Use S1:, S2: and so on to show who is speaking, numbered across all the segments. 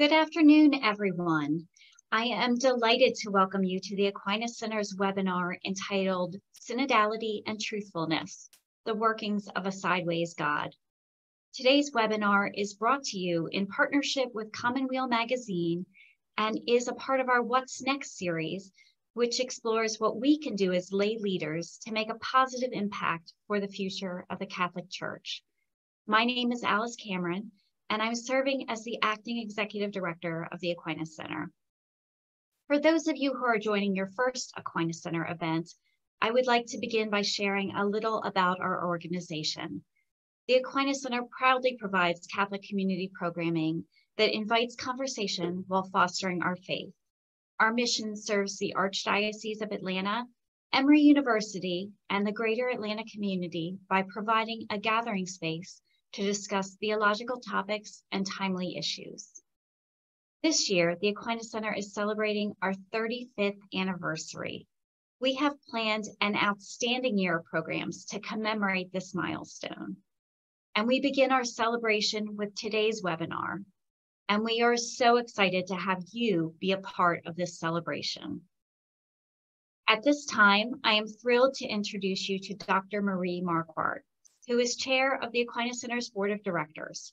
S1: Good afternoon, everyone. I am delighted to welcome you to the Aquinas Center's webinar entitled Synodality and Truthfulness, the Workings of a Sideways God. Today's webinar is brought to you in partnership with Commonweal Magazine and is a part of our What's Next series, which explores what we can do as lay leaders to make a positive impact for the future of the Catholic Church. My name is Alice Cameron, and I'm serving as the acting executive director of the Aquinas Center. For those of you who are joining your first Aquinas Center event, I would like to begin by sharing a little about our organization. The Aquinas Center proudly provides Catholic community programming that invites conversation while fostering our faith. Our mission serves the Archdiocese of Atlanta, Emory University, and the greater Atlanta community by providing a gathering space to discuss theological topics and timely issues. This year, the Aquinas Center is celebrating our 35th anniversary. We have planned an outstanding year of programs to commemorate this milestone. And we begin our celebration with today's webinar. And we are so excited to have you be a part of this celebration. At this time, I am thrilled to introduce you to Dr. Marie Marquardt who is chair of the Aquinas Center's Board of Directors.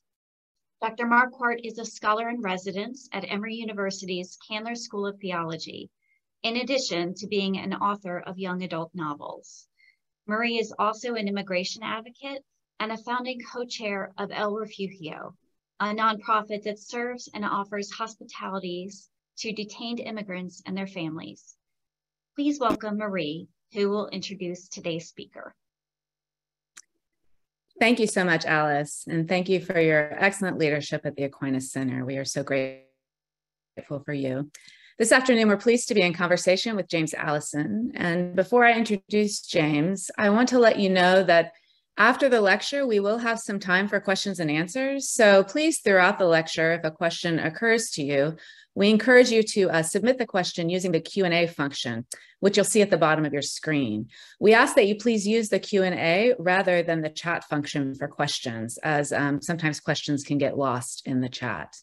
S1: Dr. Marquardt is a scholar in residence at Emory University's Candler School of Theology, in addition to being an author of young adult novels. Marie is also an immigration advocate and a founding co-chair of El Refugio, a nonprofit that serves and offers hospitalities to detained immigrants and their families. Please welcome Marie, who will introduce today's speaker.
S2: Thank you so much, Alice. And thank you for your excellent leadership at the Aquinas Center. We are so grateful for you. This afternoon, we're pleased to be in conversation with James Alison. And before I introduce James, I want to let you know that after the lecture, we will have some time for questions and answers. So please, throughout the lecture, if a question occurs to you, we encourage you to uh, submit the question using the Q&A function, which you'll see at the bottom of your screen. We ask that you please use the Q&A rather than the chat function for questions, as um, sometimes questions can get lost in the chat.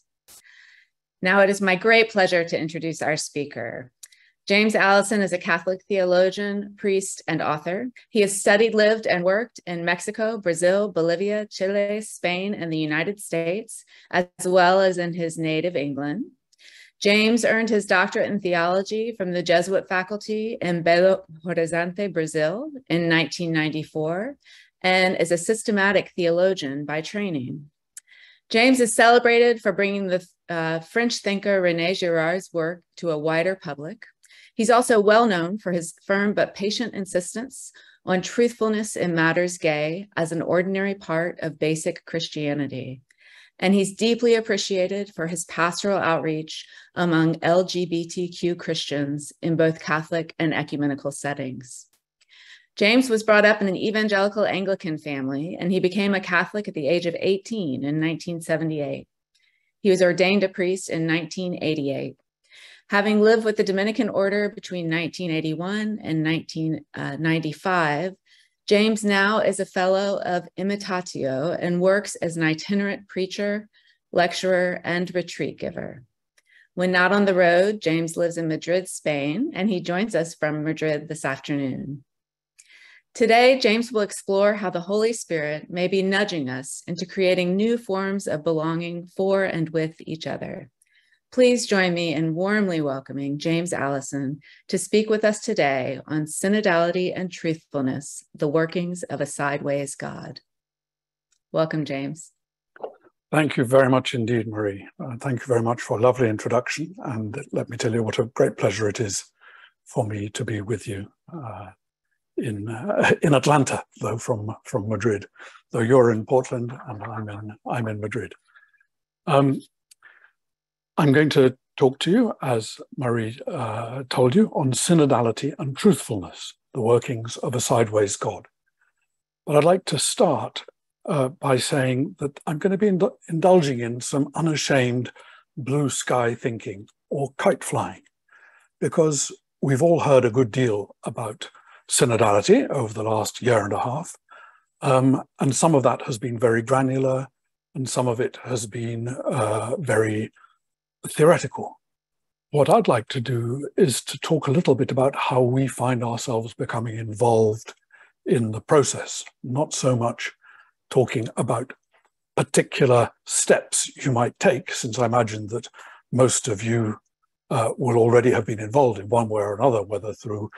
S2: Now it is my great pleasure to introduce our speaker. James Alison is a Catholic theologian, priest, and author. He has studied, lived, and worked in Mexico, Brazil, Bolivia, Chile, Spain, and the United States, as well as in his native England. James earned his doctorate in theology from the Jesuit faculty in Belo Horizonte, Brazil in 1994, and is a systematic theologian by training. James is celebrated for bringing the uh, French thinker Rene Girard's work to a wider public. He's also well known for his firm but patient insistence on truthfulness in matters gay as an ordinary part of basic Christianity. And he's deeply appreciated for his pastoral outreach among LGBTQ Christians in both Catholic and ecumenical settings. James was brought up in an evangelical Anglican family, and he became a Catholic at the age of 18 in 1978. He was ordained a priest in 1988. Having lived with the Dominican order between 1981 and 1995, James now is a fellow of Imitatio and works as an itinerant preacher, lecturer, and retreat giver. When not on the road, James lives in Madrid, Spain, and he joins us from Madrid this afternoon. Today, James will explore how the Holy Spirit may be nudging us into creating new forms of belonging for and with each other. Please join me in warmly welcoming James Alison to speak with us today on synodality and truthfulness, the workings of a sideways God. Welcome, James.
S3: Thank you very much indeed, Marie. Uh, thank you very much for a lovely introduction. And let me tell you what a great pleasure it is for me to be with you uh, in uh, in Atlanta, though from from Madrid. Though you're in Portland and I'm in I'm in Madrid. Um, I'm going to talk to you, as Murray uh, told you, on synodality and truthfulness, the workings of a sideways God. But I'd like to start uh, by saying that I'm going to be ind indulging in some unashamed blue sky thinking or kite flying, because we've all heard a good deal about synodality over the last year and a half. Um, and some of that has been very granular, and some of it has been uh, very theoretical. What I'd like to do is to talk a little bit about how we find ourselves becoming involved in the process, not so much talking about particular steps you might take, since I imagine that most of you uh, will already have been involved in one way or another, whether through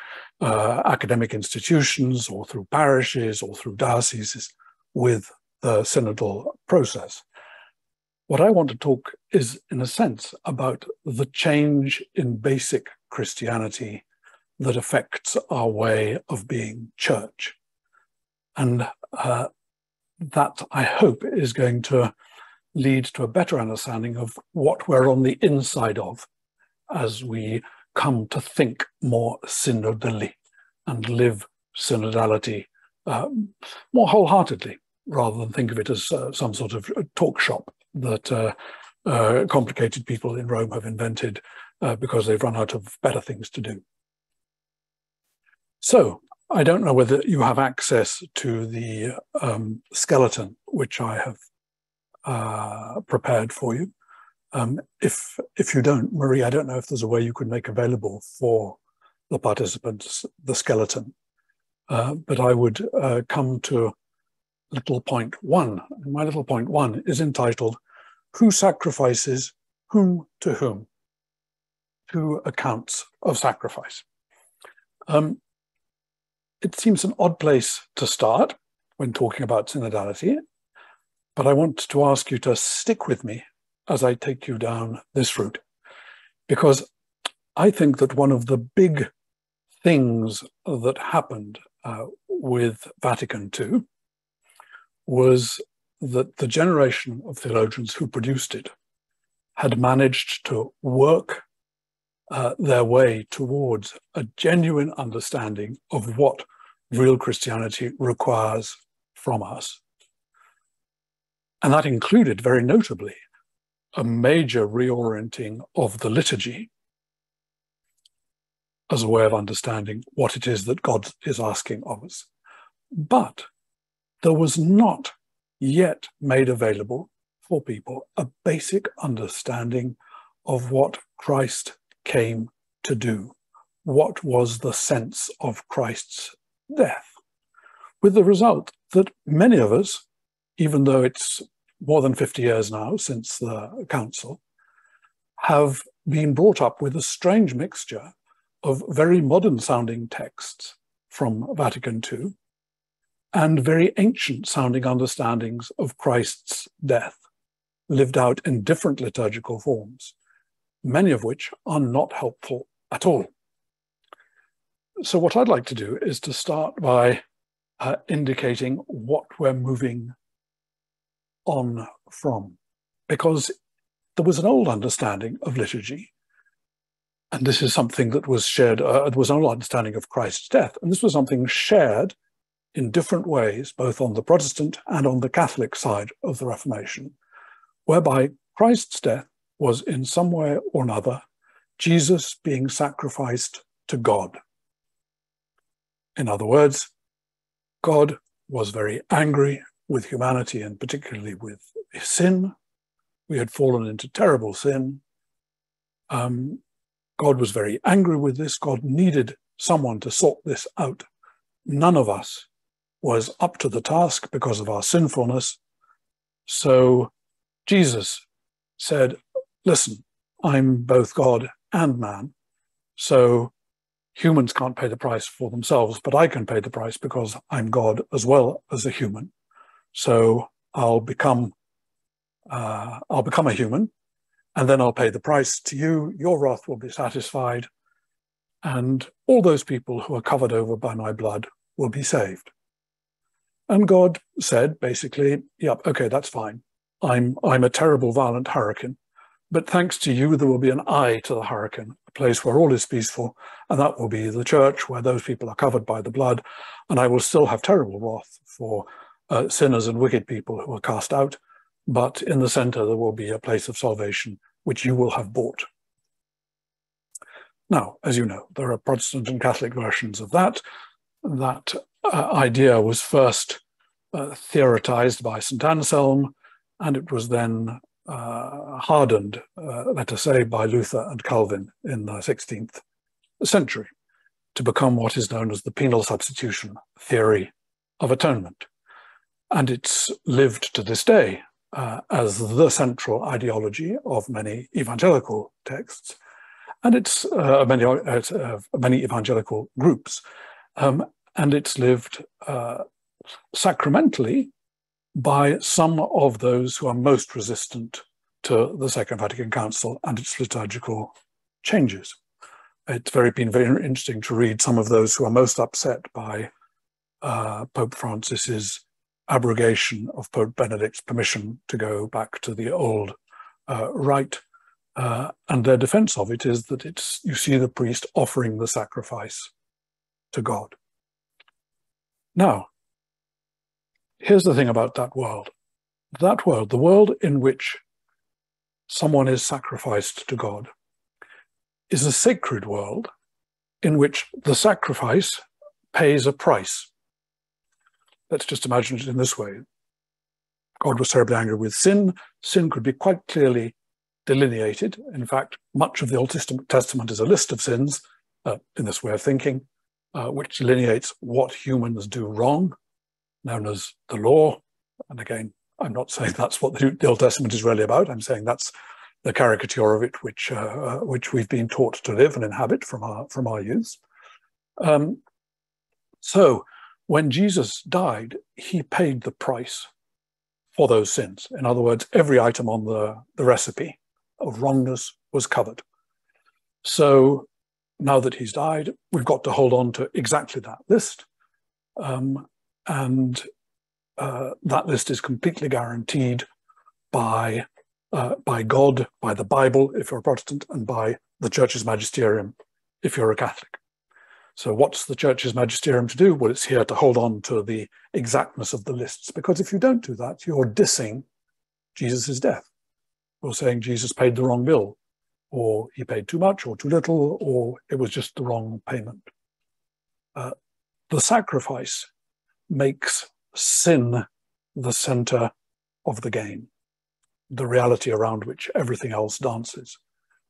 S3: uh, academic institutions or through parishes or through dioceses with the synodal process. What I want to talk is, in a sense, about the change in basic Christianity that affects our way of being church. And uh, that, I hope, is going to lead to a better understanding of what we're on the inside of as we come to think more synodally and live synodality uh, more wholeheartedly rather than think of it as uh, some sort of talk shop that uh, uh complicated people in Rome have invented uh, because they've run out of better things to do. So I don't know whether you have access to the um, skeleton which I have uh, prepared for you. Um, if if you don't, Marie, I don't know if there's a way you could make available for the participants the skeleton, uh, but I would uh, come to little point one. My little point one is entitled "Who sacrifices whom to whom?" Two accounts of sacrifice. Um, it seems an odd place to start when talking about synodality, but I want to ask you to stick with me as I take you down this route, because I think that one of the big things that happened uh, with Vatican II was that the generation of theologians who produced it had managed to work uh, their way towards a genuine understanding of what real Christianity requires from us. And that included, very notably, a major reorienting of the liturgy as a way of understanding what it is that God is asking of us. But there was not yet made available for people a basic understanding of what Christ came to do. What was the sense of Christ's death? With the result that many of us, even though it's more than 50 years now since the council, have been brought up with a strange mixture of very modern sounding texts from Vatican II and very ancient sounding understandings of Christ's death, lived out in different liturgical forms many of which are not helpful at all. So what I'd like to do is to start by uh, indicating what we're moving on from, because there was an old understanding of liturgy, and this is something that was shared, uh, there was an old understanding of Christ's death, and this was something shared in different ways, both on the Protestant and on the Catholic side of the Reformation, whereby Christ's death was in some way or another Jesus being sacrificed to God. In other words, God was very angry with humanity and particularly with sin. We had fallen into terrible sin. Um, God was very angry with this. God needed someone to sort this out. None of us was up to the task because of our sinfulness. So Jesus said, listen, I'm both God and man. So humans can't pay the price for themselves, but I can pay the price because I'm God as well as a human. So I'll become uh, I'll become a human, and then I'll pay the price to you. Your wrath will be satisfied, and all those people who are covered over by my blood will be saved. And God said, basically, yep, okay, that's fine. I'm I'm a terrible, violent hurricane. But thanks to you, there will be an eye to the hurricane, a place where all is peaceful, and that will be the church where those people are covered by the blood. And I will still have terrible wrath for uh, sinners and wicked people who are cast out. But in the center, there will be a place of salvation, which you will have bought. Now, as you know, there are Protestant and Catholic versions of that. That uh, idea was first uh, theoretized by St. Anselm, and it was then uh, hardened, uh, let us say, by Luther and Calvin in the 16th century to become what is known as the penal substitution theory of atonement. And it's lived to this day uh, as the central ideology of many evangelical texts. And it's uh, many, uh, many evangelical groups. Um, and it's lived uh, sacramentally by some of those who are most resistant to the Second Vatican Council and its liturgical changes. It's very been very interesting to read some of those who are most upset by uh, Pope Francis's abrogation of Pope Benedict's permission to go back to the old uh, rite. Uh, and their defense of it is that it's you see the priest offering the sacrifice to God. Now, here's the thing about that world. That world, the world in which someone is sacrificed to God, is a sacred world in which the sacrifice pays a price. Let's just imagine it in this way. God was terribly angry with sin. Sin could be quite clearly delineated. In fact, much of the Old Testament is a list of sins, uh, in this way of thinking, uh, which delineates what humans do wrong, known as the law. And again, I'm not saying that's what the, Old Testament is really about. I'm saying that's the caricature of it which uh, uh which we've been taught to live and inhabit from our from our youth. Um, so when Jesus died, he paid the price for those sins. In other words, every item on the, the recipe of wrongness was covered. So now that he's died, we've got to hold on to exactly that list. Um, and uh, that list is completely guaranteed by, uh, by God, by the Bible, if you're a Protestant, and by the Church's magisterium, if you're a Catholic. So what's the church's magisterium to do? Well, it's here to hold on to the exactness of the lists, because if you don't do that, you're dissing Jesus' death. You're saying Jesus paid the wrong bill, or he paid too much or too little, or it was just the wrong payment. Uh, the sacrifice makes sin the center of the game, the reality around which everything else dances.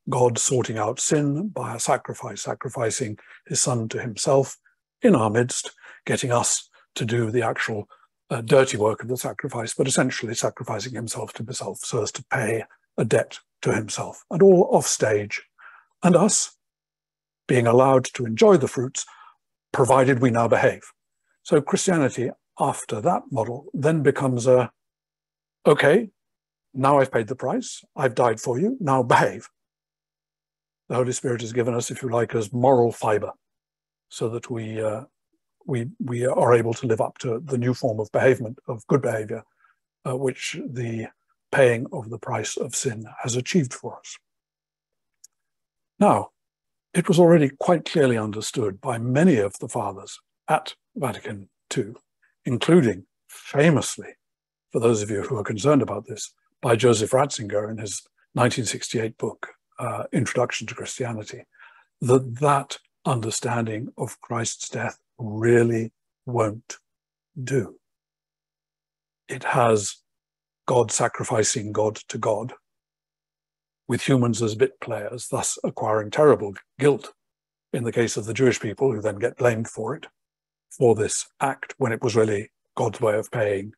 S3: God sorting out sin by a sacrifice, sacrificing his son to himself in our midst, getting us to do the actual uh, dirty work of the sacrifice, but essentially sacrificing himself to himself so as to pay a debt to himself, and all off stage, and us being allowed to enjoy the fruits, provided we now behave. So Christianity, after that model, then becomes a okay, now I've paid the price, I've died for you, now behave the Holy Spirit has given us, if you like, as moral fiber, so that we uh, we we are able to live up to the new form of behavement of good behavior, uh, which the paying of the price of sin has achieved for us. Now, it was already quite clearly understood by many of the fathers at Vatican II, including famously, for those of you who are concerned about this, by Joseph Ratzinger in his 1968 book, uh, introduction to Christianity, that that understanding of Christ's death really won't do. It has God sacrificing God to God, with humans as bit players, thus acquiring terrible guilt in the case of the Jewish people, who then get blamed for it, for this act when it was really God's way of paying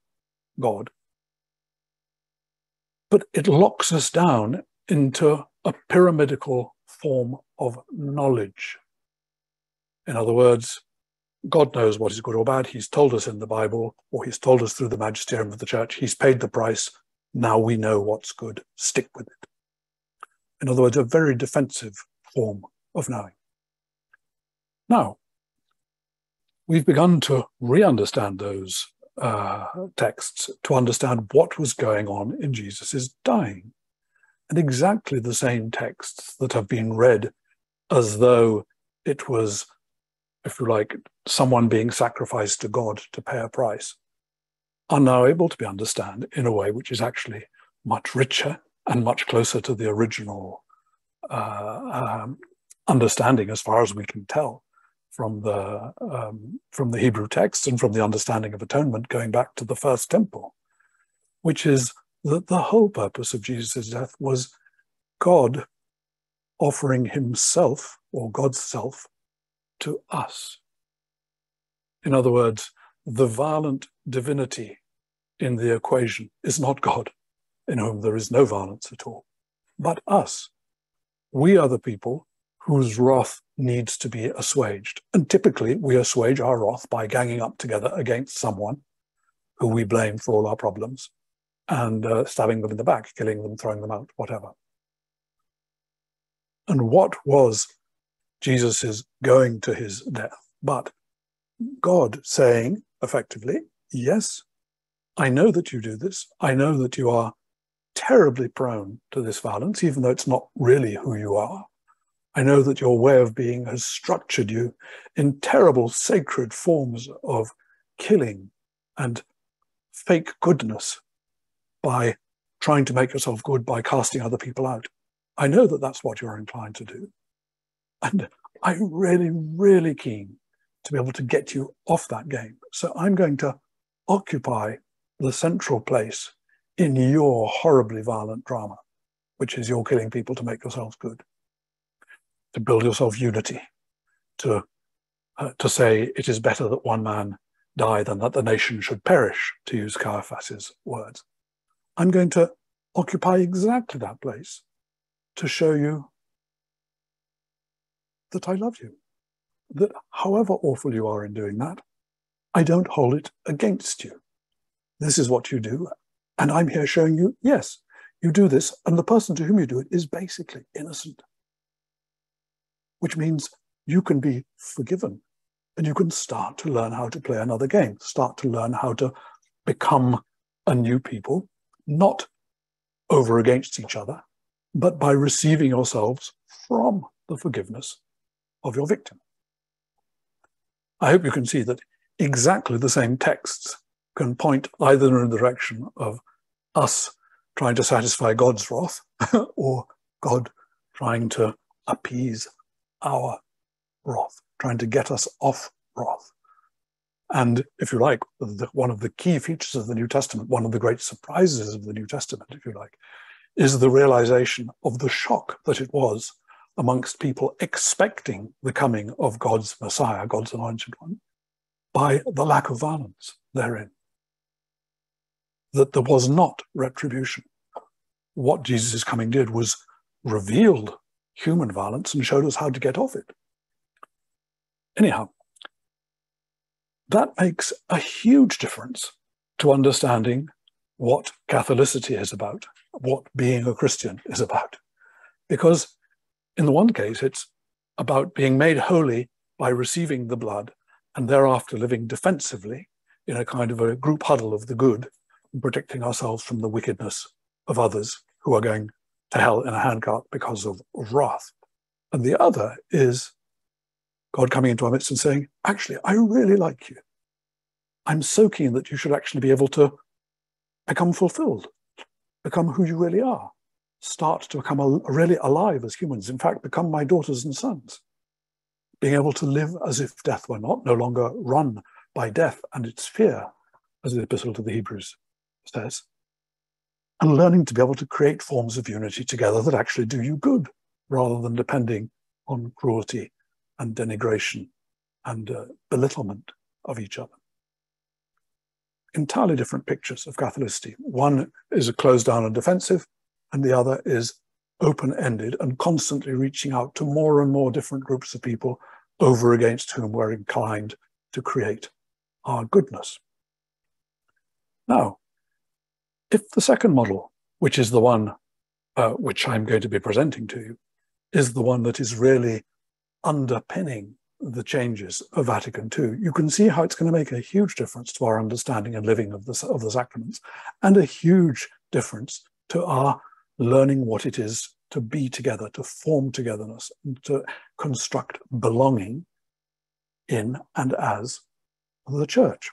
S3: God. But it locks us down into a pyramidical form of knowledge. In other words, God knows what is good or bad. He's told us in the Bible, or he's told us through the magisterium of the church. He's paid the price. Now we know what's good. Stick with it. In other words, a very defensive form of knowing. Now, we've begun to re understand those uh, texts to understand what was going on in Jesus' dying and exactly the same texts that have been read as though it was, if you like, someone being sacrificed to God to pay a price, are now able to be understood in a way which is actually much richer and much closer to the original uh, um, understanding, as far as we can tell from the um, from the Hebrew texts and from the understanding of atonement going back to the first temple, which is that the whole purpose of Jesus' death was God offering himself or God's self to us. In other words, the violent divinity in the equation is not God, in whom there is no violence at all, but us. We are the people whose wrath needs to be assuaged. And typically, we assuage our wrath by ganging up together against someone who we blame for all our problems and uh, stabbing them in the back, killing them, throwing them out, whatever. And what was Jesus' is going to his death? But God saying, effectively, Yes, I know that you do this. I know that you are terribly prone to this violence, even though it's not really who you are. I know that your way of being has structured you in terrible sacred forms of killing and fake goodness by trying to make yourself good by casting other people out. I know that that's what you're inclined to do. And I'm really, really keen to be able to get you off that game. So I'm going to occupy the central place in your horribly violent drama, which is you're killing people to make yourselves good, to build yourself unity, to, uh, to say it is better that one man die than that the nation should perish, to use Caiaphas's words. I'm going to occupy exactly that place to show you that I love you that however awful you are in doing that, I don't hold it against you. This is what you do. And I'm here showing you, yes, you do this, and the person to whom you do it is basically innocent. Which means you can be forgiven and you can start to learn how to play another game, start to learn how to become a new people, not over against each other, but by receiving yourselves from the forgiveness of your victim. I hope you can see that exactly the same texts can point either in the direction of us trying to satisfy God's wrath or God trying to appease our wrath, trying to get us off wrath. And if you like, the, one of the key features of the New Testament, one of the great surprises of the New Testament, if you like, is the realization of the shock that it was amongst people expecting the coming of God's Messiah, God's anointed one, by the lack of violence therein. That there was not retribution. What Jesus' coming did was revealed human violence and showed us how to get off it. Anyhow, that makes a huge difference to understanding what Catholicity is about, what being a Christian is about. Because in the one case, it's about being made holy by receiving the blood and thereafter living defensively in a kind of a group huddle of the good and protecting ourselves from the wickedness of others who are going to hell in a handcart because of, of wrath. And the other is God coming into our midst and saying, Actually, I really like you. I'm so keen that you should actually be able to become fulfilled, become who you really are start to become a, really alive as humans, in fact, become my daughters and sons. Being able to live as if death were not, no longer run by death and its fear, as the Epistle to the Hebrews says, and learning to be able to create forms of unity together that actually do you good, rather than depending on cruelty and denigration and uh, belittlement of each other. Entirely different pictures of Catholicity. One is a closed down and defensive, and the other is open ended and constantly reaching out to more and more different groups of people over against whom we're inclined to create our goodness. Now, if the second model, which is the one uh, which I'm going to be presenting to you, is the one that is really underpinning the changes of Vatican II, you can see how it's going to make a huge difference to our understanding and living of the, of the sacraments, and a huge difference to our learning what it is to be together, to form togetherness, to construct belonging in and as the church.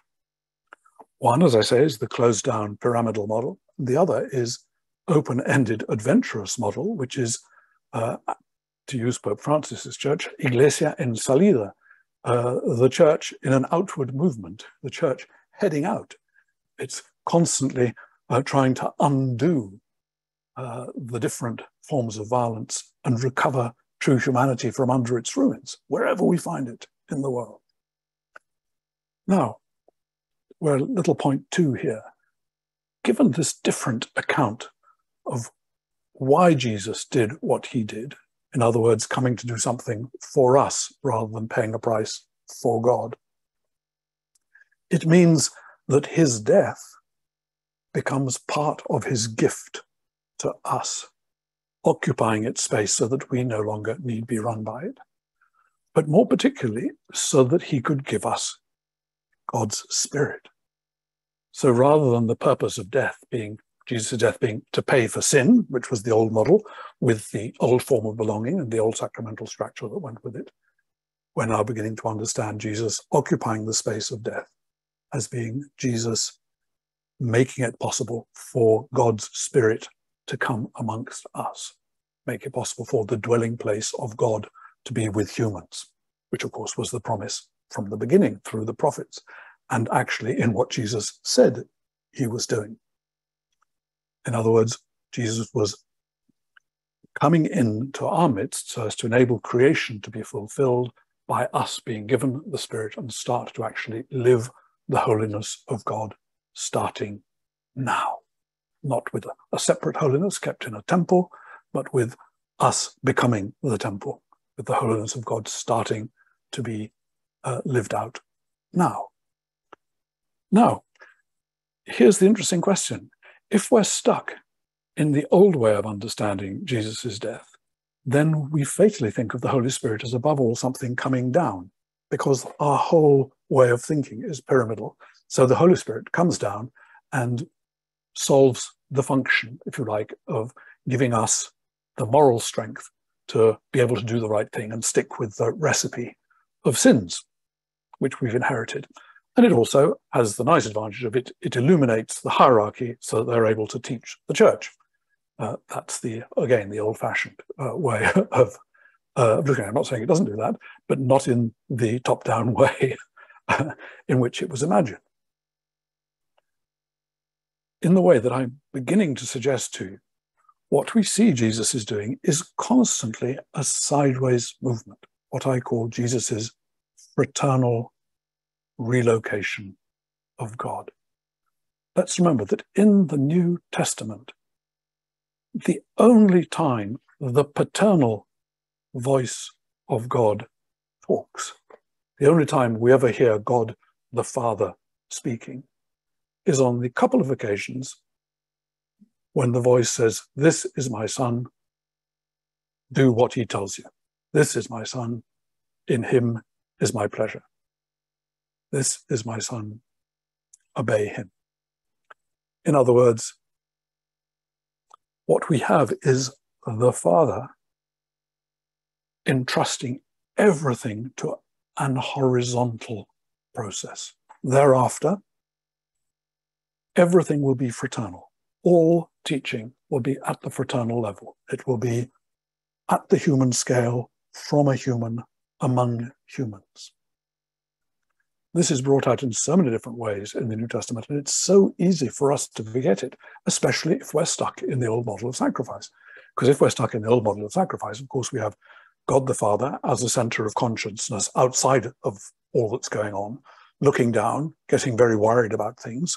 S3: One, as I say, is the closed down pyramidal model. The other is open ended adventurous model, which is, uh, to use Pope Francis's church, Iglesia en salida, uh, the church in an outward movement, the church heading out. It's constantly uh, trying to undo uh, the different forms of violence and recover true humanity from under its ruins, wherever we find it in the world. Now, we're at little point two here. Given this different account of why Jesus did what he did, in other words, coming to do something for us rather than paying a price for God, it means that his death becomes part of his gift to us, occupying its space so that we no longer need be run by it, but more particularly so that he could give us God's Spirit. So rather than the purpose of death being Jesus' death being to pay for sin, which was the old model with the old form of belonging and the old sacramental structure that went with it, we're now beginning to understand Jesus occupying the space of death as being Jesus making it possible for God's Spirit to come amongst us, make it possible for the dwelling place of God to be with humans, which of course was the promise from the beginning through the prophets, and actually in what Jesus said he was doing. In other words, Jesus was coming into our midst so as to enable creation to be fulfilled by us being given the Spirit and start to actually live the holiness of God starting now. Not with a, separate holiness kept in a temple, but with us becoming the temple, with the holiness of God starting to be uh, lived out now. Now, here's the interesting question. If we're stuck in the old way of understanding Jesus' death, then we fatally think of the Holy Spirit as above all something coming down, because our whole way of thinking is pyramidal. So the Holy Spirit comes down and solves the function, if you like, of giving us the moral strength to be able to do the right thing and stick with the recipe of sins, which we've inherited. And it also has the nice advantage of it, it illuminates the hierarchy so that they're able to teach the church. Uh, that's the, again, the old fashioned uh, way of uh, looking at it. I'm not saying it doesn't do that, but not in the top down way in which it was imagined. In the way that I'm beginning to suggest to you, what we see Jesus is doing is constantly a sideways movement, what I call Jesus's fraternal relocation of God. Let's remember that in the New Testament, the only time the paternal voice of God talks, the only time we ever hear God the Father speaking, is on the couple of occasions when the voice says, This is my son, do what he tells you. This is my son, in him is my pleasure. This is my son, obey him. In other words, what we have is the Father entrusting everything to an horizontal process. Thereafter, everything will be fraternal. All teaching will be at the fraternal level. It will be at the human scale, from a human, among humans. This is brought out in so many different ways in the New Testament, and it's so easy for us to forget it, especially if we're stuck in the old model of sacrifice. Because if we're stuck in the old model of sacrifice, of course, we have God the Father as a center of consciousness outside of all that's going on, looking down, getting very worried about things,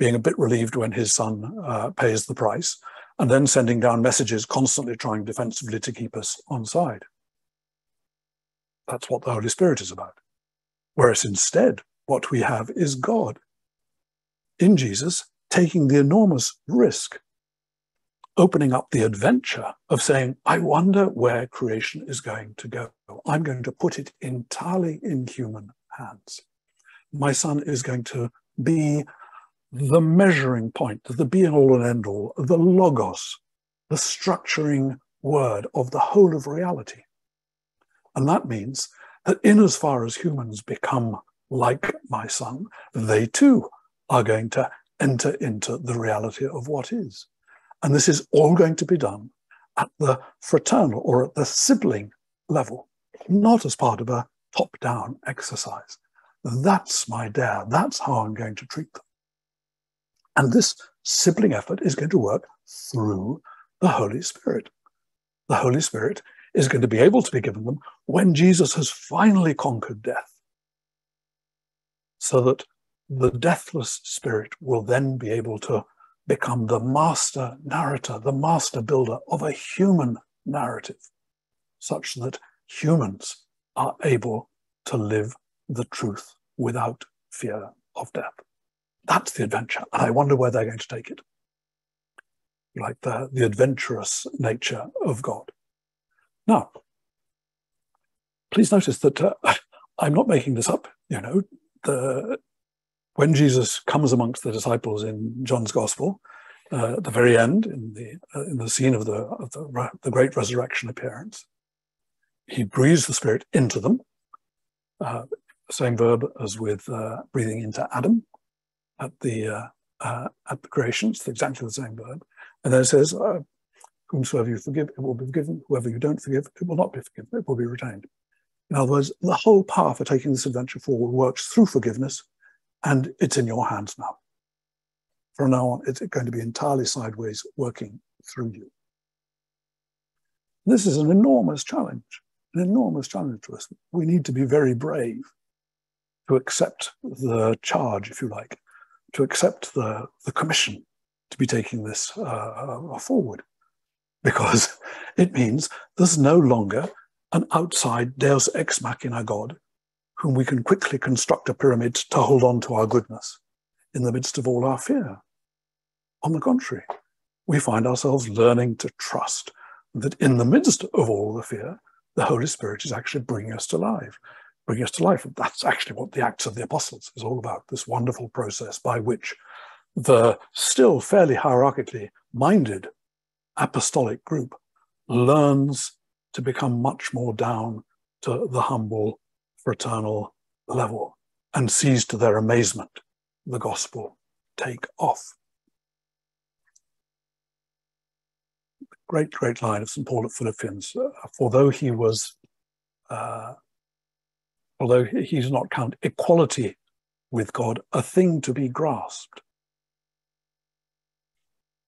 S3: being a bit relieved when his son uh, pays the price, and then sending down messages constantly trying defensively to keep us on side. That's what the Holy Spirit is about. Whereas instead, what we have is God in Jesus taking the enormous risk, opening up the adventure of saying, I wonder where creation is going to go. I'm going to put it entirely in human hands. My son is going to be the measuring point, the be all and end all, the logos, the structuring word of the whole of reality. And that means that in as far as humans become like my son, they too are going to enter into the reality of what is. And this is all going to be done at the fraternal or at the sibling level, not as part of a top down exercise. That's my dare. That's how I'm going to treat them. And this sibling effort is going to work through the Holy Spirit. The Holy Spirit is going to be able to be given them when Jesus has finally conquered death. So that the deathless spirit will then be able to become the master narrator, the master builder of a human narrative, such that humans are able to live the truth without fear of death. That's the adventure. And I wonder where they're going to take it. Like the, the adventurous nature of God. Now, please notice that uh, I'm not making this up. You know, the, when Jesus comes amongst the disciples in John's Gospel, uh, at the very end, in the uh, in the scene of the of the, the, great resurrection appearance, he breathes the Spirit into them. Uh, same verb as with uh, breathing into Adam at the uh, uh, at the creation. It's exactly the same verb, and then it says, "Whomsoever you forgive, it will be forgiven. Whoever you don't forgive, it will not be forgiven. It will be retained." In other words, the whole power for taking this adventure forward works through forgiveness, and it's in your hands now. From now on, it's going to be entirely sideways working through you. This is an enormous challenge, an enormous challenge to us. We need to be very brave to accept the charge, if you like, to accept the, the commission to be taking this uh, forward. Because it means there's no longer an outside Deus ex machina God whom we can quickly construct a pyramid to hold on to our goodness in the midst of all our fear. On the contrary, we find ourselves learning to trust that in the midst of all the fear, the Holy Spirit is actually bringing us to life, bringing us to life. And that's actually what the Acts of the Apostles is all about, this wonderful process by which the still fairly hierarchically minded apostolic group learns to become much more down to the humble fraternal level and sees to their amazement the gospel take off. great, great line of St. Paul at Philippians. Uh, for though he was, uh, although he does not count equality with God a thing to be grasped.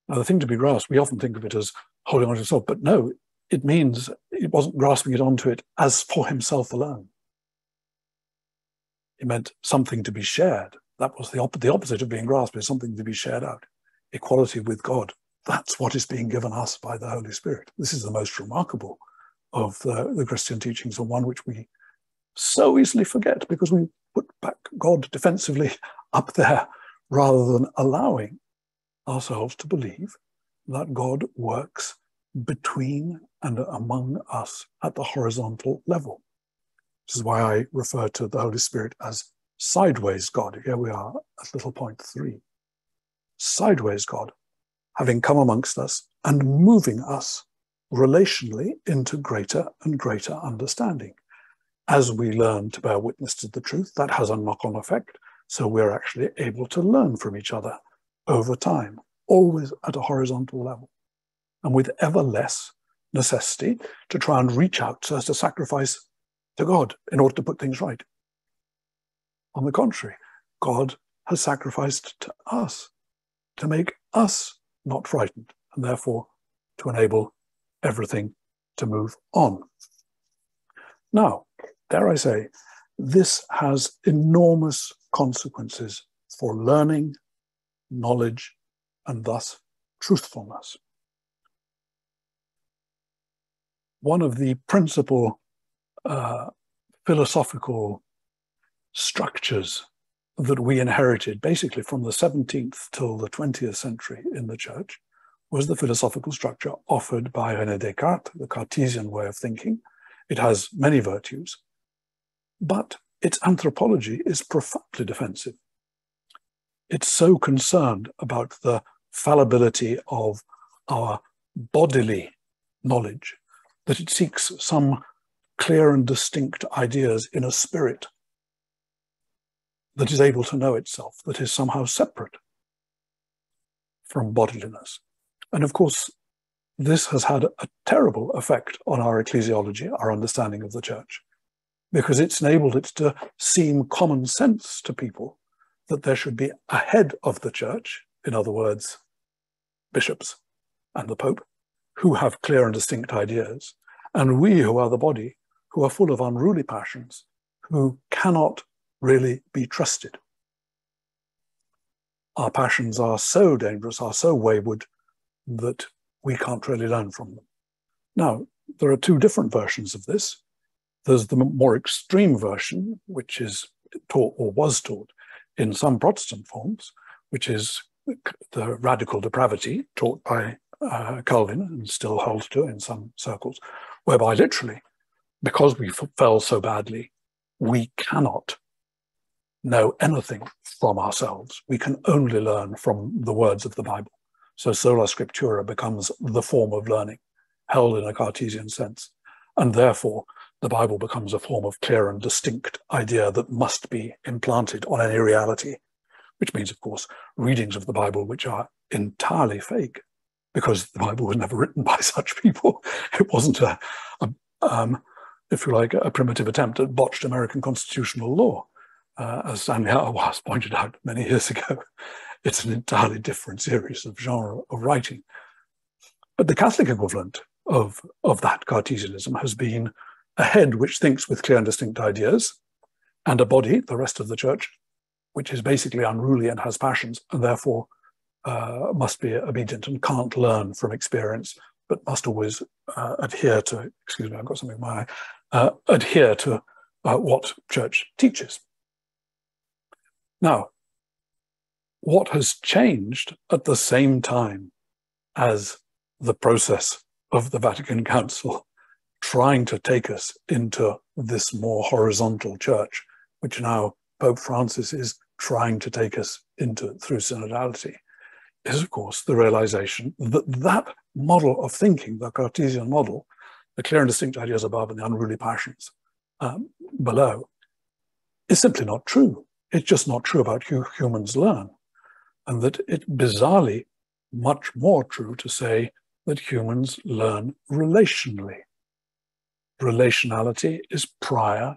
S3: Now, the thing to be grasped, we often think of it as holding on to himself, but no, it means it wasn't grasping it onto it as for himself alone. It meant something to be shared. That was the, op- the opposite of being grasped, is something to be shared out. Equality with God that's what is being given us by the Holy Spirit. This is the most remarkable of the, the Christian teachings, and one which we so easily forget because we put back God defensively up there rather than allowing ourselves to believe that God works between and among us at the horizontal level. This is why I refer to the Holy Spirit as sideways God. Here we are at little point three. Sideways God having come amongst us and moving us relationally into greater and greater understanding. As we learn to bear witness to the truth, that has a knock on effect. So we're actually able to learn from each other over time, always at a horizontal level, and with ever less necessity to try and reach out so as to sacrifice to God in order to put things right. On the contrary, God has sacrificed to us to make us not frightened, and therefore to enable everything to move on. Now, dare I say, this has enormous consequences for learning, knowledge, and thus truthfulness. One of the principal uh, philosophical structures that we inherited basically from the 17th till the 20th century in the church was the philosophical structure offered by René Descartes, the Cartesian way of thinking. It has many virtues, but its anthropology is profoundly defensive. It's so concerned about the fallibility of our bodily knowledge that it seeks some clear and distinct ideas in a spirit that is able to know itself, that is somehow separate from bodiliness. And of course, this has had a terrible effect on our ecclesiology, our understanding of the church, because it's enabled it to seem common sense to people that there should be a head of the church, in other words, bishops and the Pope, who have clear and distinct ideas, and we who are the body, who are full of unruly passions, who cannot really be trusted. Our passions are so dangerous, are so wayward, that we can't really learn from them. Now, there are two different versions of this. There's the more extreme version, which is taught or was taught in some Protestant forms, which is the radical depravity taught by uh, Calvin and still held to in some circles, whereby literally, because we fell so badly, we cannot know anything from ourselves. We can only learn from the words of the Bible. So sola scriptura becomes the form of learning, held in a Cartesian sense. And therefore, the Bible becomes a form of clear and distinct idea that must be implanted on any reality, which means, of course, readings of the Bible which are entirely fake, because the Bible was never written by such people. It wasn't a, a um, if you like, a primitive attempt at botched American constitutional law. Uh, as Stanley Hauerwas pointed out many years ago, it's an entirely different series of genre of writing. But the Catholic equivalent of, of that Cartesianism has been a head which thinks with clear and distinct ideas, and a body, the rest of the church, which is basically unruly and has passions, and therefore uh, must be obedient and can't learn from experience, but must always uh, adhere to, excuse me, I've got something in my eye, uh, adhere to uh, what church teaches. Now, what has changed at the same time as the process of the Vatican Council trying to take us into this more horizontal church, which now Pope Francis is trying to take us into through synodality, is of course the realization that that model of thinking, the Cartesian model, the clear and distinct ideas above and the unruly passions um, below, is simply not true. It's just not true about how humans learn. And that it's bizarrely much more true to say that humans learn relationally. Relationality is prior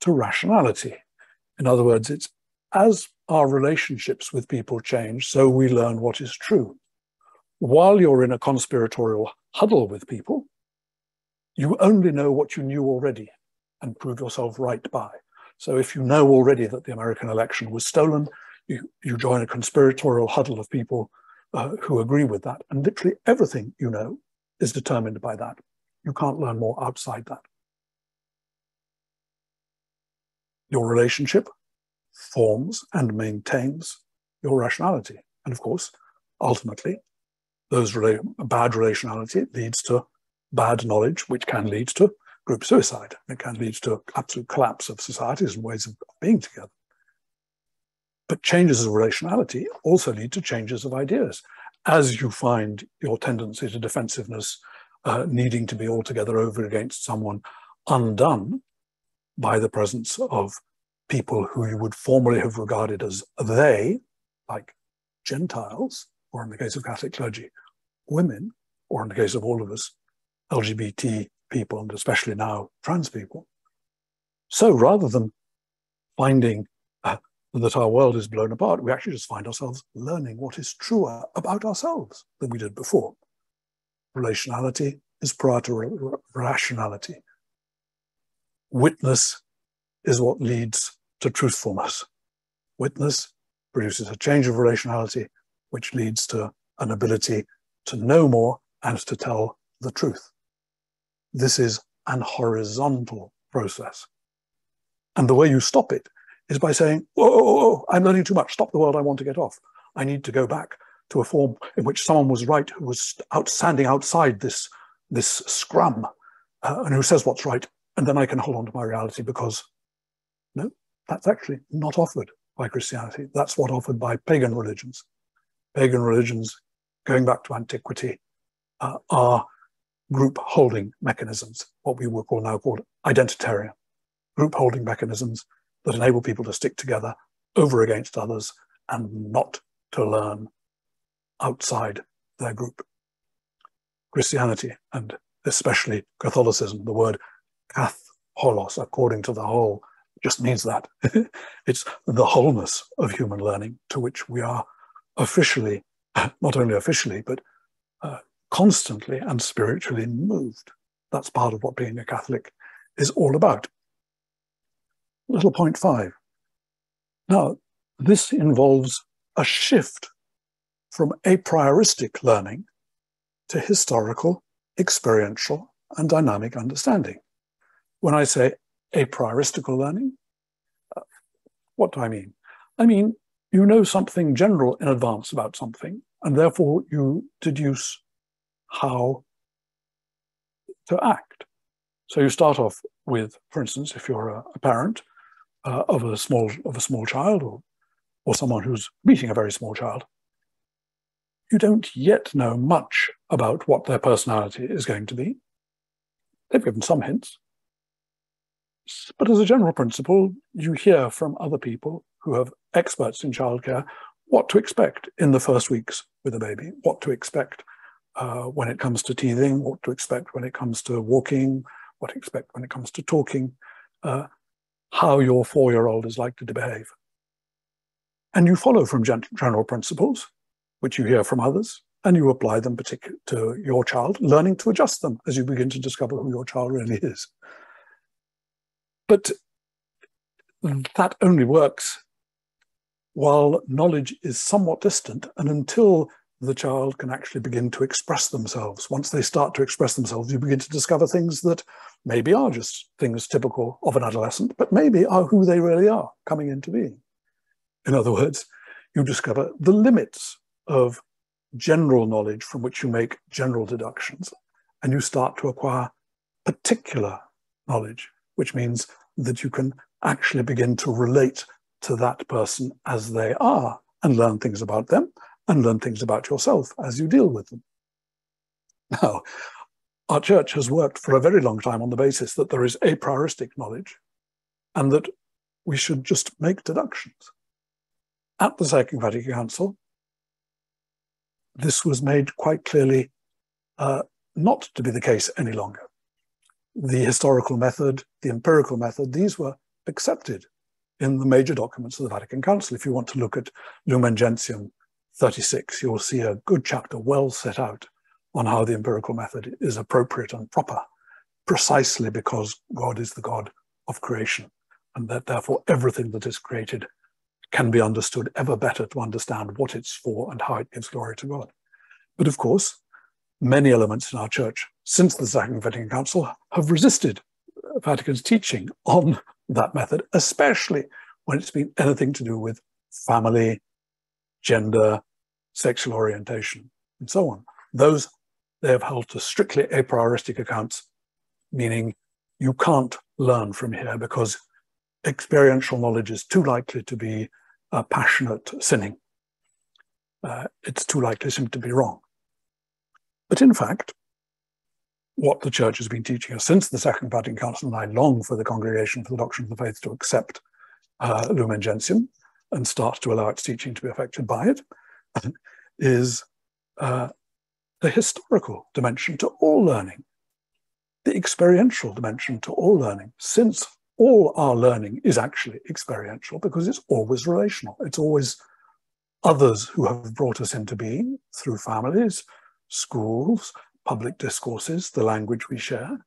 S3: to rationality. In other words, it's as our relationships with people change, so we learn what is true. While you're in a conspiratorial huddle with people, you only know what you knew already and prove yourself right by. So if you know already that the American election was stolen, you, you join a conspiratorial huddle of people uh, who agree with that. And literally everything you know is determined by that. You can't learn more outside that. Your relationship forms and maintains your rationality. And of course, ultimately, those rela bad relationality leads to bad knowledge, which can lead to group suicide. It can lead to absolute collapse of societies and ways of being together. But changes of relationality also lead to changes of ideas. As you find your tendency to defensiveness uh, needing to be altogether over against someone undone by the presence of people who you would formerly have regarded as they, like Gentiles, or in the case of Catholic clergy, women, or in the case of all of us, LGBT people, and especially now trans people. So rather than finding uh, that our world is blown apart, we actually just find ourselves learning what is truer about ourselves than we did before. Relationality is prior to rationality. Witness is what leads to truthfulness. Witness produces a change of relationality, which leads to an ability to know more and to tell the truth. This is an horizontal process. And the way you stop it is by saying, whoa, whoa, whoa, I'm learning too much. Stop the world. I want to get off. I need to go back to a form in which someone was right who was outstanding outside this, this scrum uh, and who says what's right. And then I can hold on to my reality because no, that's actually not offered by Christianity. That's what offered by pagan religions. Pagan religions, going back to antiquity, uh, are group holding mechanisms, what we would call now called identitarian, group holding mechanisms that enable people to stick together over against others and not to learn outside their group. Christianity, and especially Catholicism, the word katholos, according to the whole, just means that. it's the wholeness of human learning to which we are officially not only officially, but uh, constantly and spiritually moved. That's part of what being a Catholic is all about. Little point five. Now, this involves a shift from a prioristic learning to historical, experiential, and dynamic understanding. When I say a prioristical learning, uh, what do I mean? I mean, you know something general in advance about something, and therefore you deduce how to act. So you start off with, for instance, if you're a, a parent uh, of a small of a small child or or someone who's meeting a very small child, you don't yet know much about what their personality is going to be. They've given some hints. But as a general principle, you hear from other people who have experts in childcare what to expect in the first weeks with a baby, what to expect uh, when it comes to teething, what to expect when it comes to walking, what to expect when it comes to talking, uh, how your four-year-old is likely to behave. And you follow from gen general principles, which you hear from others, and you apply them to your child, learning to adjust them as you begin to discover who your child really is. But that only works while knowledge is somewhat distant and until the child can actually begin to express themselves. Once they start to express themselves, you begin to discover things that maybe are just things typical of an adolescent, but maybe are who they really are coming into being. In other words, you discover the limits of general knowledge from which you make general deductions, and you start to acquire particular knowledge, which means that you can actually begin to relate to that person as they are and learn things about them and learn things about yourself as you deal with them. Now, our church has worked for a very long time on the basis that there is a prioristic knowledge and that we should just make deductions. At the Second Vatican Council, this was made quite clearly uh, not to be the case any longer. The historical method, the empirical method, these were accepted in the major documents of the Vatican Council. If you want to look at Lumen Gentium 36, you'll see a good chapter well set out on how the empirical method is appropriate and proper, precisely because God is the God of creation, and that therefore everything that is created can be understood ever better to understand what it's for and how it gives glory to God. But of course, many elements in our church since the Second Vatican Council have resisted Vatican's teaching on that method, especially when it's been anything to do with family, gender, sexual orientation, and so on. Those they have held to strictly a prioristic accounts, meaning you can't learn from here because experiential knowledge is too likely to be a passionate sinning. Uh, it's too likely simply to be wrong. But in fact, what the church has been teaching us since the Second Vatican Council, and I long for the Congregation for the Doctrine of the Faith to accept uh, Lumen Gentium and start to allow its teaching to be affected by it, is uh, the historical dimension to all learning, the experiential dimension to all learning, since all our learning is actually experiential because it's always relational. It's always others who have brought us into being through families, schools, public discourses, the language we share,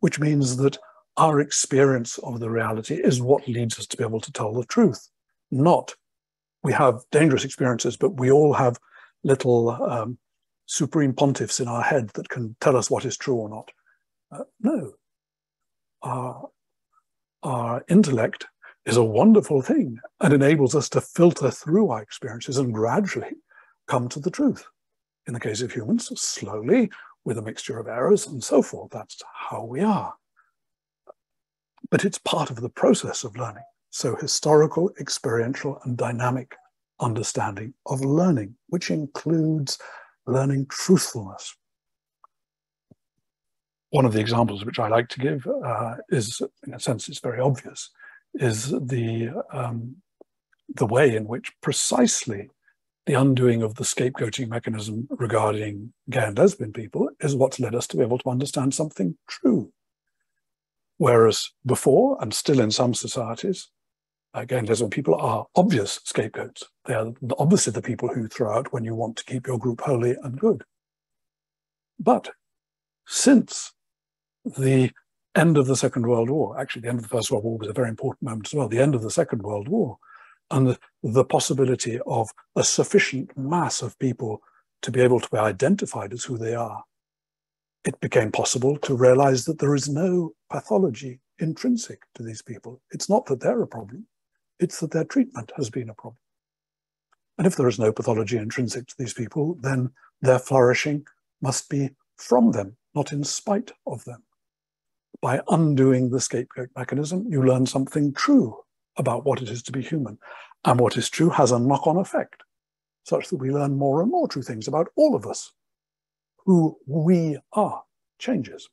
S3: which means that our experience of the reality is what leads us to be able to tell the truth, not we have dangerous experiences, but we all have little um, supreme pontiffs in our head that can tell us what is true or not. Uh, no. Our, our intellect is a wonderful thing and enables us to filter through our experiences and gradually come to the truth. In the case of humans, slowly, with a mixture of errors and so forth. That's how we are. But it's part of the process of learning. So historical, experiential, and dynamic understanding of learning, which includes learning truthfulness. One of the examples which I like to give uh, is, in a sense, it's very obvious, is the, um, the way in which precisely the undoing of the scapegoating mechanism regarding gay and lesbian people is what's led us to be able to understand something true. Whereas before, and still in some societies, Again, lesbian people are obvious scapegoats. They are obviously the people who throw out when you want to keep your group holy and good. But since the end of the Second World War, actually the end of the First World War was a very important moment as well, the end of the Second World War, and the, the possibility of a sufficient mass of people to be able to be identified as who they are, it became possible to realize that there is no pathology intrinsic to these people. It's not that they're a problem, it's that their treatment has been a problem. And if there is no pathology intrinsic to these people, then their flourishing must be from them, not in spite of them. By undoing the scapegoat mechanism, you learn something true about what it is to be human. And what is true has a knock on effect, such that we learn more and more true things about all of us. Who we are changes.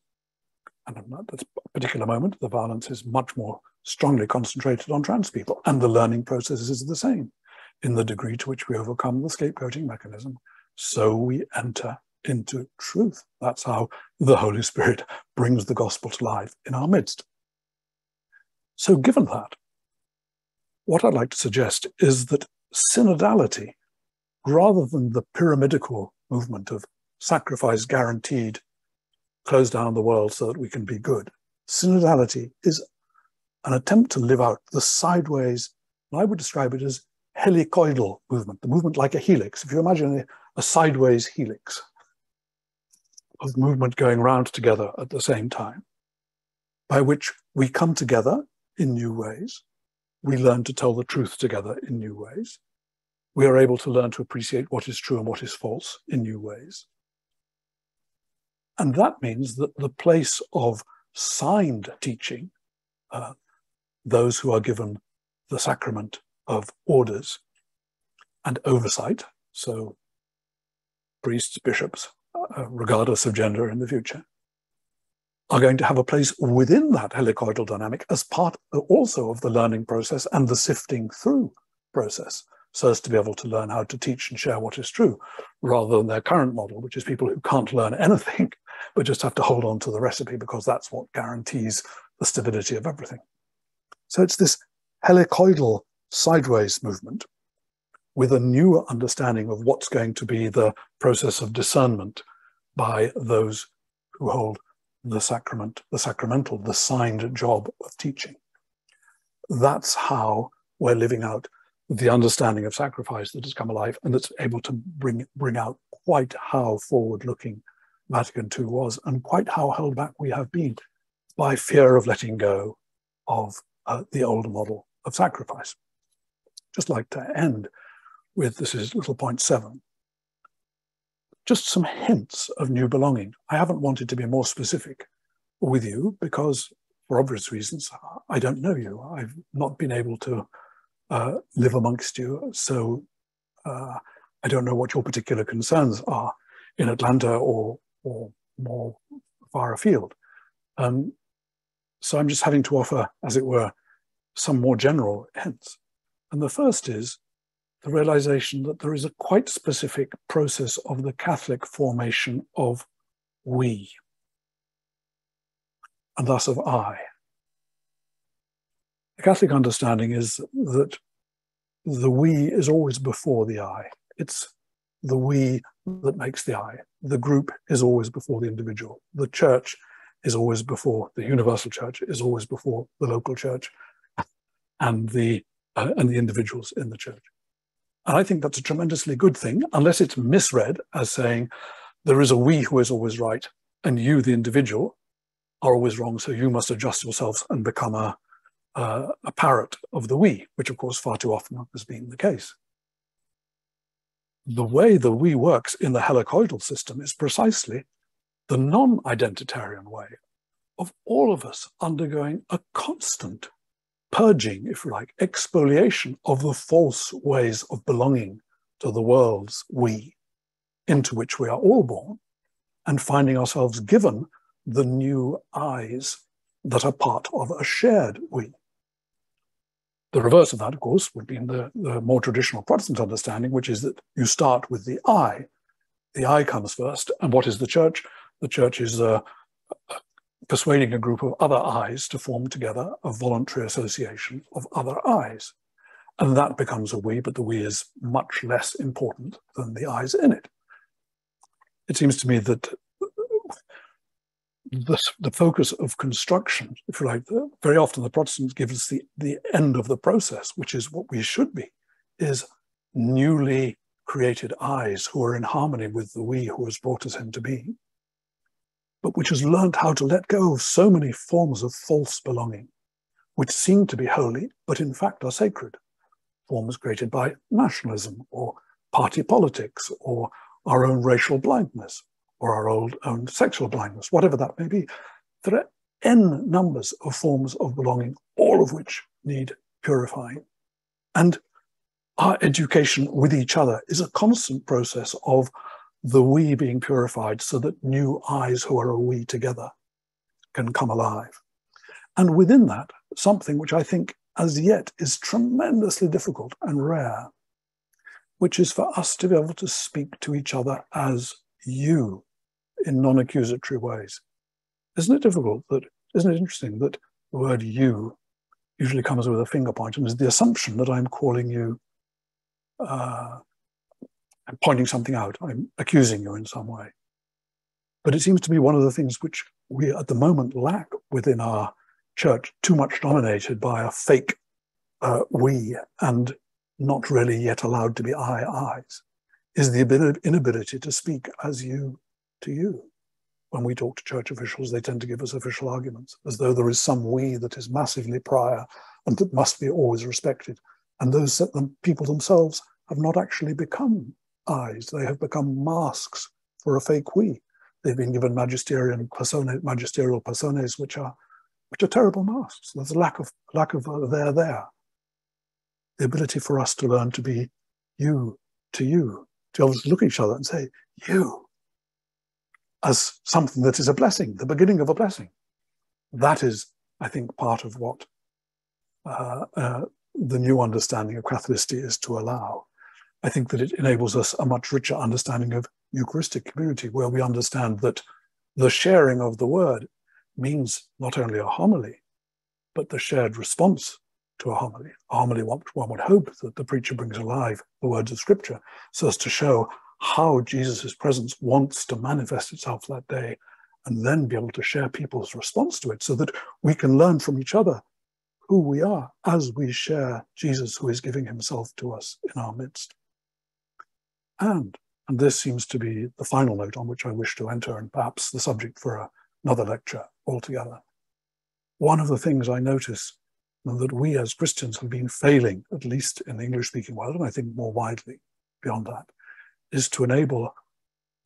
S3: And at this particular moment, the violence is much more strongly concentrated on trans people, and the learning process is the same. In the degree to which we overcome the scapegoating mechanism, so we enter into truth. That's how the Holy Spirit brings the gospel to life in our midst. So, given that, what I'd like to suggest is that synodality, rather than the pyramidical movement of sacrifice guaranteed, close down the world so that we can be good, synodality is an attempt to live out the sideways, I would describe it as helicoidal movement, the movement like a helix. If you imagine a, a sideways helix of movement going round together at the same time, by which we come together in new ways, we learn to tell the truth together in new ways. We are able to learn to appreciate what is true and what is false in new ways. And that means that the place of signed teaching, uh, those who are given the sacrament of orders and oversight, so priests, bishops, uh, regardless of gender in the future, are going to have a place within that helicoidal dynamic as part also of the learning process and the sifting through process. So as to be able to learn how to teach and share what is true rather than their current model which is people who can't learn anything but just have to hold on to the recipe because that's what guarantees the stability of everything. So it's this helicoidal sideways movement with a new understanding of what's going to be the process of discernment by those who hold the sacrament, the sacramental, the signed job of teaching. That's how we're living out the understanding of sacrifice that has come alive and that's able to bring bring out quite how forward-looking Vatican II was and quite how held back we have been by fear of letting go of uh, the old model of sacrifice. Just like to end with this is little point seven just some hints of new belonging. I haven't wanted to be more specific with you because, for obvious reasons, I don't know you. I've not been able to uh, live amongst you. So uh, I don't know what your particular concerns are in Atlanta or, or more far afield. Um, so I'm just having to offer, as it were, some more general hints. And the first is the realization that there is a quite specific process of the Catholic formation of we, and thus of I. The Catholic understanding is that the we is always before the I. It's the we that makes the I. The group is always before the individual. The church is always before the universal church is always before the local church and the uh, and the individuals in the church. And I think that's a tremendously good thing, unless it's misread as saying there is a we who is always right, and you, the individual, are always wrong, so you must adjust yourselves and become a, a parrot of the we, which of course far too often has been the case. The way the we works in the helicoidal system is precisely the non-identitarian way of all of us undergoing a constant purging, if you like, exfoliation of the false ways of belonging to the world's we, into which we are all born, and finding ourselves given the new eyes that are part of a shared we. The reverse of that, of course, would be in the, the more traditional Protestant understanding, which is that you start with the I. The I comes first. And what is the church? The church is uh, persuading a group of other eyes to form together a voluntary association of other eyes. And that becomes a we, but the we is much less important than the eyes in it. It seems to me that the, the focus of construction, if you like, very often the Protestants give us the, the end of the process, which is what we should be, is newly created eyes who are in harmony with the we who has brought us into being, but which has learned how to let go of so many forms of false belonging, which seem to be holy, but in fact are sacred. Forms created by nationalism or party politics or our own racial blindness or our old own sexual blindness, whatever that may be. There are n numbers of forms of belonging, all of which need purifying. And our education with each other is a constant process of the we being purified so that new eyes who are a we together can come alive. And within that, something which I think as yet is tremendously difficult and rare, which is for us to be able to speak to each other as you in non-accusatory ways. Isn't it difficult that, isn't it interesting that the word you usually comes with a finger point and is the assumption that I'm calling you, uh, I'm pointing something out, I'm accusing you in some way. But it seems to be one of the things which we at the moment lack within our church, too much dominated by a fake uh, we and not really yet allowed to be I, I's, is the inability to speak as you to you. When we talk to church officials, they tend to give us official arguments, as though there is some we that is massively prior and that must be always respected. And those people themselves have not actually become eyes, they have become masks for a fake we. They've been given magisterial persona, magisterial personas, which are which are terrible masks. There's a lack of lack of uh, there there. The ability for us to learn to be you to you, to be able to look at each other and say, you, as something that is a blessing, the beginning of a blessing. That is, I think, part of what uh, uh, the new understanding of Catholicity is to allow. I think that it enables us a much richer understanding of Eucharistic community, where we understand that the sharing of the word means not only a homily, but the shared response to a homily. A homily, one, one would hope that the preacher brings alive the words of Scripture so as to show how Jesus' presence wants to manifest itself that day, and then be able to share people's response to it so that we can learn from each other who we are as we share Jesus who is giving himself to us in our midst. And, and this seems to be the final note on which I wish to enter, and perhaps the subject for another lecture altogether. One of the things I notice um, that we as Christians have been failing, at least in the English speaking world, and I think more widely beyond that, is to enable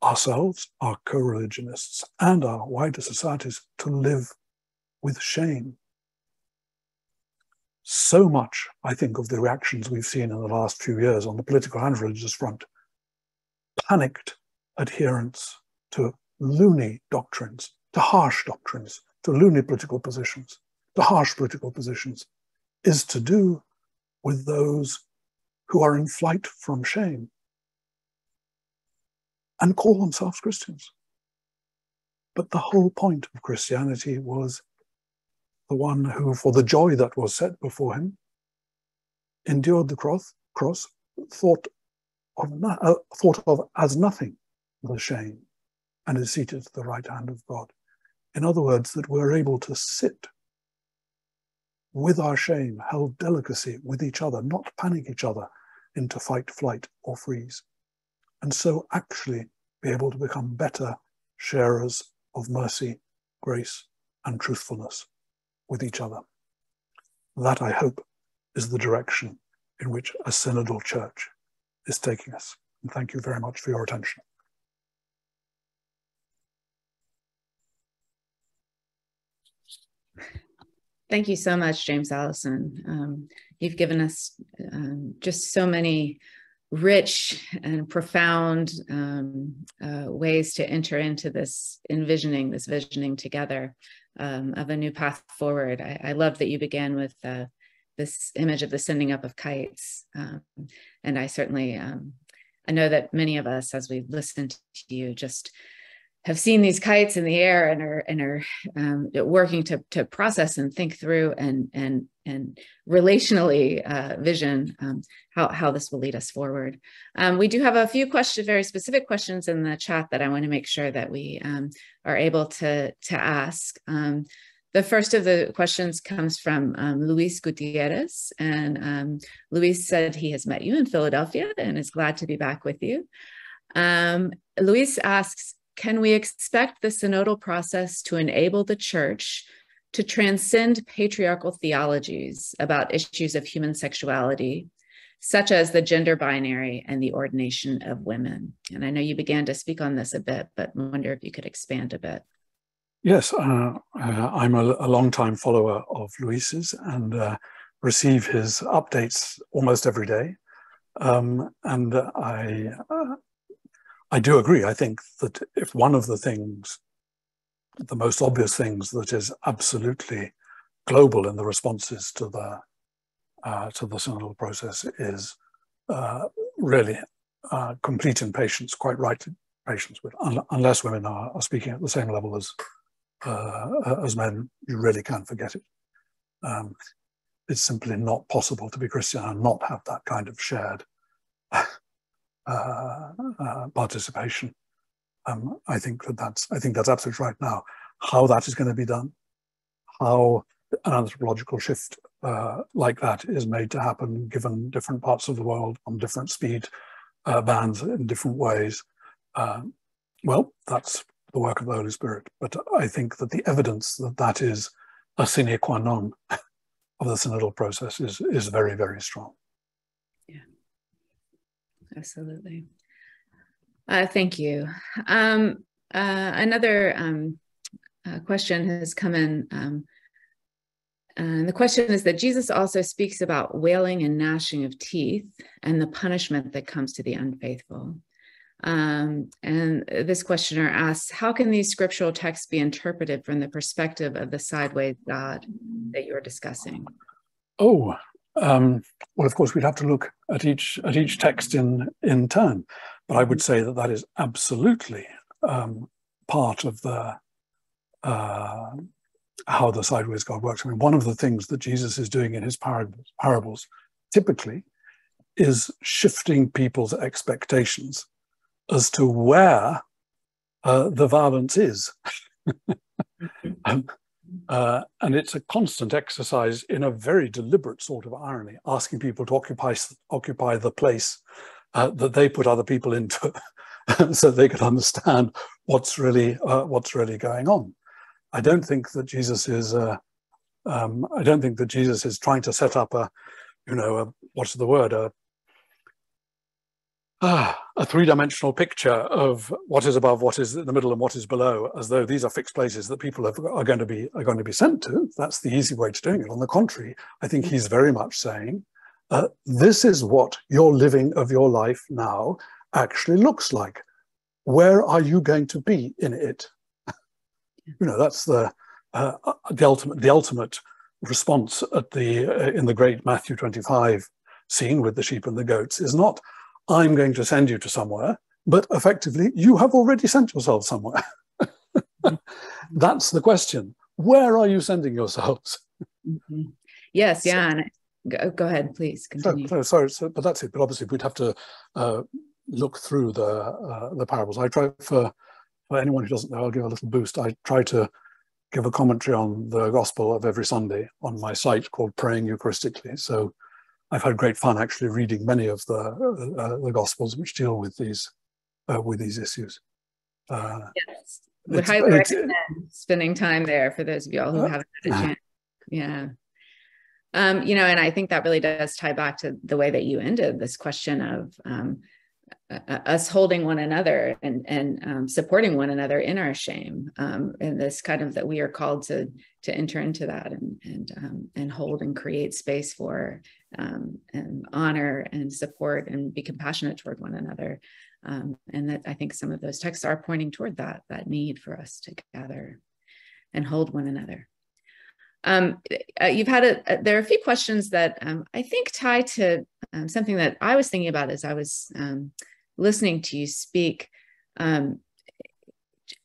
S3: ourselves, our co religionists, and our wider societies to live with shame. So much, I think, of the reactions we've seen in the last few years on the political and religious front panicked adherence to loony doctrines, to harsh doctrines, to loony political positions, to harsh political positions, is to do with those who are in flight from shame and call themselves Christians. But the whole point of Christianity was the one who, for the joy that was set before him, endured the cross, cross thought, of uh, thought of as nothing the shame, and is seated at the right hand of God. In other words, that we're able to sit with our shame, held delicacy with each other, not panic each other into fight, flight, or freeze and so actually be able to become better sharers of mercy, grace, and truthfulness with each other. That, I hope, is the direction in which a synodal church is taking us. And thank you very much for your attention.
S2: Thank you so much, James Alison. Um, you've given us um, just so many rich and profound um, uh, ways to enter into this envisioning, this visioning together um, of a new path forward. I, I love that you began with uh, this image of the sending up of kites. Um, and I certainly, um, I know that many of us, as we listen to you, just have seen these kites in the air and are and are um, working to to process and think through and and and relationally uh, vision um, how how this will lead us forward. Um, we do have a few questions, very specific questions in the chat that I want to make sure that we um, are able to to ask. Um, the first of the questions comes from um, Luis Gutierrez, and Luis said he has met you in Philadelphia and is glad to be back with you. Luis asks, can we expect the synodal process to enable the church to transcend patriarchal theologies about issues of human sexuality, such as the gender binary and the ordination of women? And I know you began to speak on this a bit, but I wonder if you could expand a bit.
S3: Yes, uh, uh, I'm a, a long-time follower of Luis's and uh, receive his updates almost every day. Um, and I uh, I do agree. I think that if one of the things, the most obvious things that is absolutely global in the responses to the uh, to the synodal process is uh, really complete impatience, quite right patience with, un unless women are, are, speaking at the same level as uh, as men, you really can forget it. Um, it's simply not possible to be Christian and not have that kind of shared uh, uh, participation. Um, I think that that's I think that's absolutely right. Now, how that is going to be done, how an anthropological shift uh, like that is made to happen, given different parts of the world on different speed uh, bands in different ways. Um, well, that's the work of the Holy Spirit. But I think that the evidence that that is a sine qua non of the synodal process is is very very strong Yeah,
S2: absolutely. Uh, thank you. Um, uh, another um, uh, question has come in. Um, and the question is that Jesus also speaks about wailing and gnashing of teeth and the punishment that comes to the unfaithful. Um, and this questioner asks How can these scriptural texts be interpreted from the perspective of the sideways God that you're discussing?
S3: Oh, um, well, of course, we'd have to look at each at each text in in turn, but I would say that that is absolutely um, part of the uh, how the sideways God works. I mean, one of the things that Jesus is doing in his parables, parables typically is shifting people's expectations as to where uh, the violence is. um, uh, and it's a constant exercise in a very deliberate sort of irony, asking people to occupy, occupy the place uh, that they put other people into so they could understand what's really, uh, what's really going on. I don't think that Jesus is, uh, um, I don't think that Jesus is trying to set up a, you know, a, what's the word, a, ah, a three-dimensional picture of what is above, what is in the middle, and what is below, as though these are fixed places that people have, are going to be are going to be sent to. That's the easy way to doing it. On the contrary, I think he's very much saying, uh, this is what your living of your life now actually looks like. Where are you going to be in it? you know, that's the uh, the ultimate the ultimate response at the uh, in the great Matthew 25 scene with the sheep and the goats is not I'm going to send you to somewhere, but effectively you have already sent yourself somewhere. That's the question. Where are you sending yourselves?
S2: Mm-hmm. Yes, yeah. So, go, go, ahead, please continue.
S3: No, sorry, so, but that's it. But obviously, we'd have to uh, look through the uh, the parables. I try for for anyone who doesn't know, I'll give a little boost. I try to give a commentary on the gospel of every Sunday on my site called Praying Eucharistically. So I've had great fun actually reading many of the uh, uh, the Gospels which deal with these uh, with these issues.
S2: Uh, yes, would highly recommend spending time there for those of y'all who uh, haven't had a uh-huh. chance. Yeah. Um, you know, and I think that really does tie back to the way that you ended this question of um, us holding one another and and um, supporting one another in our shame um, and this kind of that we are called to to enter into that and and um, and hold and create space for um, and honor and support and be compassionate toward one another um, and that I think some of those texts are pointing toward that that need for us to gather and hold one another. Um, uh, you've had a, a, there are a few questions that um, I think tie to um, something that I was thinking about as I was um, listening to you speak, um,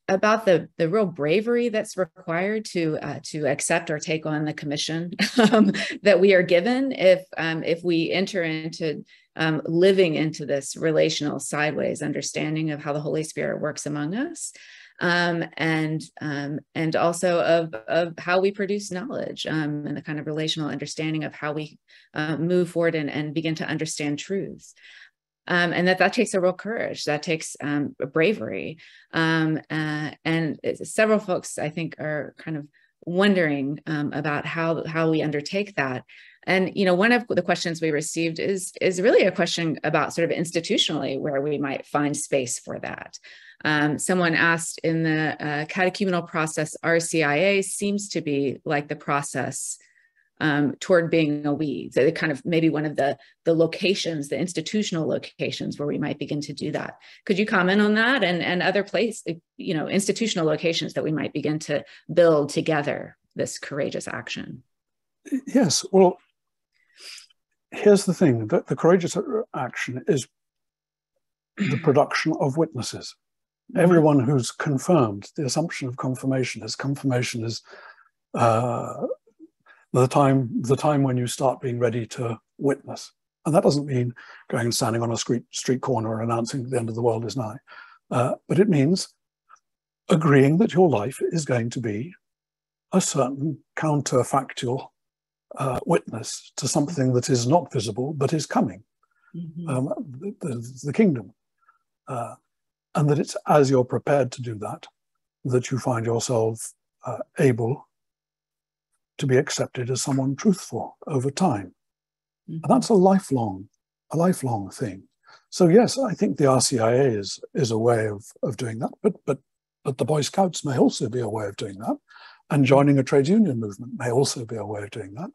S2: about the the real bravery that's required to uh, to accept or take on the commission um, that we are given if um, if we enter into um, living into this relational sideways understanding of how the Holy Spirit works among us. Um, and um, and also of of how we produce knowledge um, and the kind of relational understanding of how we uh, move forward and, and begin to understand truths. Um, and that that takes a real courage. That takes um, bravery. Um, uh, and several folks i think are kind of wondering um, about how how we undertake that. And you know one of the questions we received is is really a question about sort of institutionally where we might find space for that. Um, someone asked in the uh, catechumenal process rcia seems to be like the process um, toward being a we. So kind of maybe one of the the locations, the institutional locations where we might begin to do that. Could you comment on that and and other place, you know, institutional locations that we might begin to build together this courageous action?
S3: Yes. Well, here's the thing: that the courageous action is the production of witnesses. Mm-hmm. Everyone who's confirmed, the assumption of confirmation is confirmation is uh, the time the time when you start being ready to witness. And that doesn't mean going and standing on a street street corner and announcing the end of the world is nigh, uh, but it means agreeing that your life is going to be a certain counterfactual uh, witness to something that is not visible but is coming, mm-hmm. um, the, the, the, kingdom, uh, and that it's as you're prepared to do that that you find yourself uh, able to be accepted as someone truthful over time. Mm-hmm. And that's a lifelong, a lifelong thing. So yes, I think the RCIA is is a way of of doing that, but but but the Boy Scouts may also be a way of doing that, and joining a trade union movement may also be a way of doing that.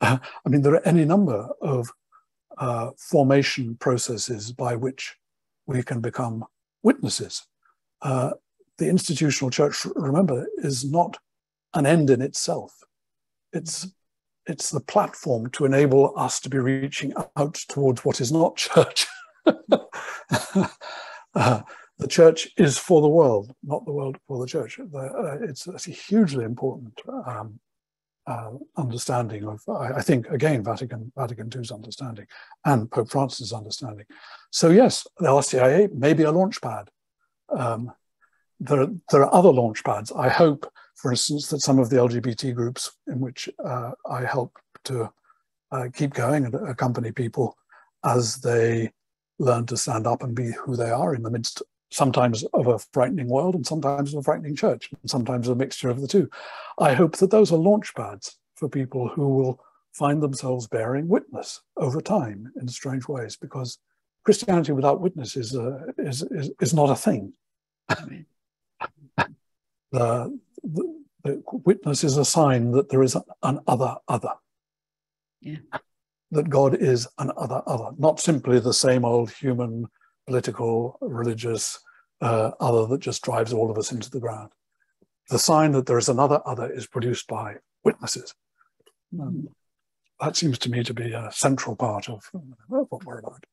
S3: Uh, I mean, there are any number of uh, formation processes by which we can become witnesses. Uh, the institutional church, remember, is not an end in itself. It's it's the platform to enable us to be reaching out towards what is not church. uh, the church is for the world, not the world for the church. The, uh, it's, it's, a hugely important um, uh, understanding of, I, I, think, again, Vatican Vatican II's understanding and Pope Francis' understanding. So yes, the RCIA may be a launch pad. Um, there, there are other launch pads. I hope for instance, that some of the LGBT groups in which uh, I help to uh, keep going and accompany people as they learn to stand up and be who they are in the midst sometimes of a frightening world and sometimes of a frightening church, and sometimes a mixture of the two. I hope that those are launch pads for people who will find themselves bearing witness over time in strange ways, because Christianity without witness is, uh, is, is, is, not a thing. the, the, the, witness is a sign that there is an other other.
S2: Yeah.
S3: That God is an other other, not simply the same old human, political, religious uh, other that just drives all of us into the ground. The sign that there is another other is produced by witnesses. Um, that seems to me to be a central part of, of what we're about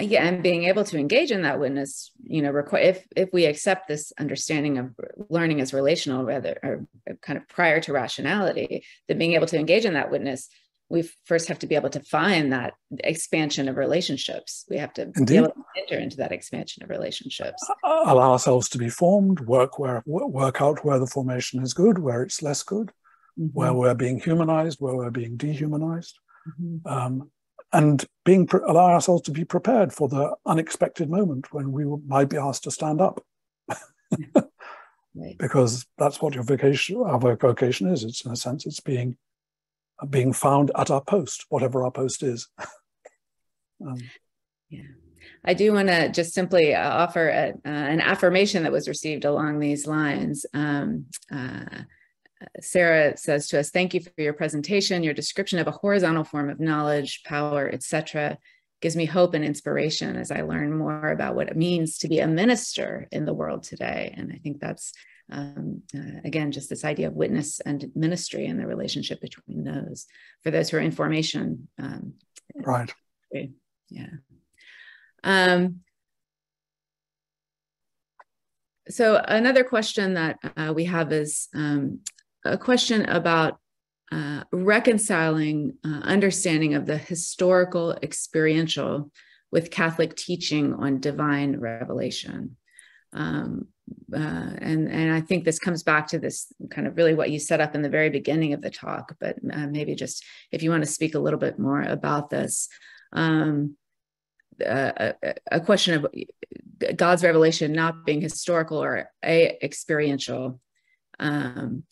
S2: yeah and being able to engage in that witness you know require if if we accept this understanding of learning as relational rather or kind of prior to rationality that being able to engage in that witness we first have to be able to find that expansion of relationships we have to Indeed. be able to enter into that expansion of relationships
S3: allow ourselves to be formed work where work out where the formation is good where it's less good mm-hmm. where we're being humanized where we're being dehumanized mm-hmm. um, and being allow ourselves to be prepared for the unexpected moment when we might be asked to stand up right. because that's what your vocation our vocation is it's in a sense it's being being found at our post whatever our post is
S2: um, yeah I do want to just simply uh, offer a, uh, an affirmation that was received along these lines. Um, uh, Sarah says to us, thank you for your presentation. Your description of a horizontal form of knowledge, power, etc., gives me hope and inspiration as I learn more about what it means to be a minister in the world today. And I think that's, um, uh, again, just this idea of witness and ministry and the relationship between those. For those who are in formation. Um,
S3: right.
S2: Yeah. Um, so another question that uh, we have is um, a question about uh, reconciling uh, understanding of the historical experiential with Catholic teaching on divine revelation. Um, uh, and and I think this comes back to this kind of really what you set up in the very beginning of the talk. But uh, maybe just if you want to speak a little bit more about this, um, a, a, question of God's revelation not being historical or a experiential. Um,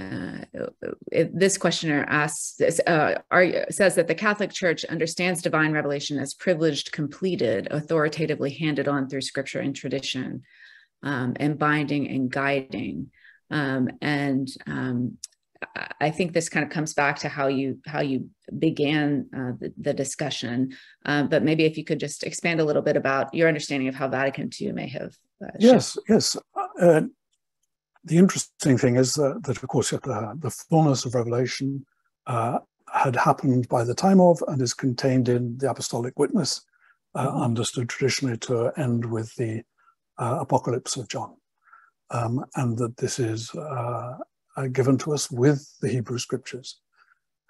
S2: uh, this questioner asks uh, are, says that the Catholic Church understands divine revelation as privileged, completed, authoritatively handed on through Scripture and tradition, um, and binding and guiding. Um, and um, I think this kind of comes back to how you how you began uh, the, the, discussion. Uh, but maybe if you could just expand a little bit about your understanding of how Vatican II may have.
S3: Uh, yes, yes. Uh, the interesting thing is that, that of course, the, the fullness of revelation uh, had happened by the time of and is contained in the Apostolic Witness, uh, mm-hmm. understood traditionally to end with the Apocalypse of John. Um, and that this is uh, given to us with the Hebrew scriptures.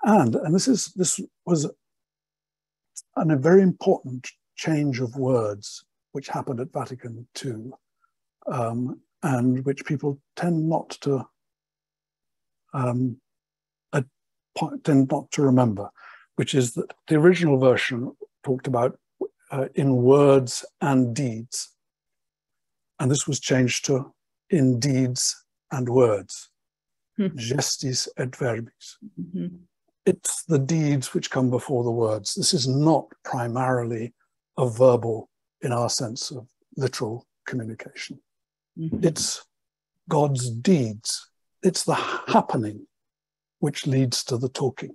S3: And, and this, is, this was an, a very important change of words which happened at Vatican II, um, and which people tend not to um, uh, tend not to remember, which is that the original version talked about uh, in words and deeds, and this was changed to in deeds and words. Hmm. gestis et verbis. Mm-hmm. It's the deeds which come before the words. This is not primarily a verbal, in our sense of literal communication. Mm-hmm. It's God's deeds. It's the happening which leads to the talking.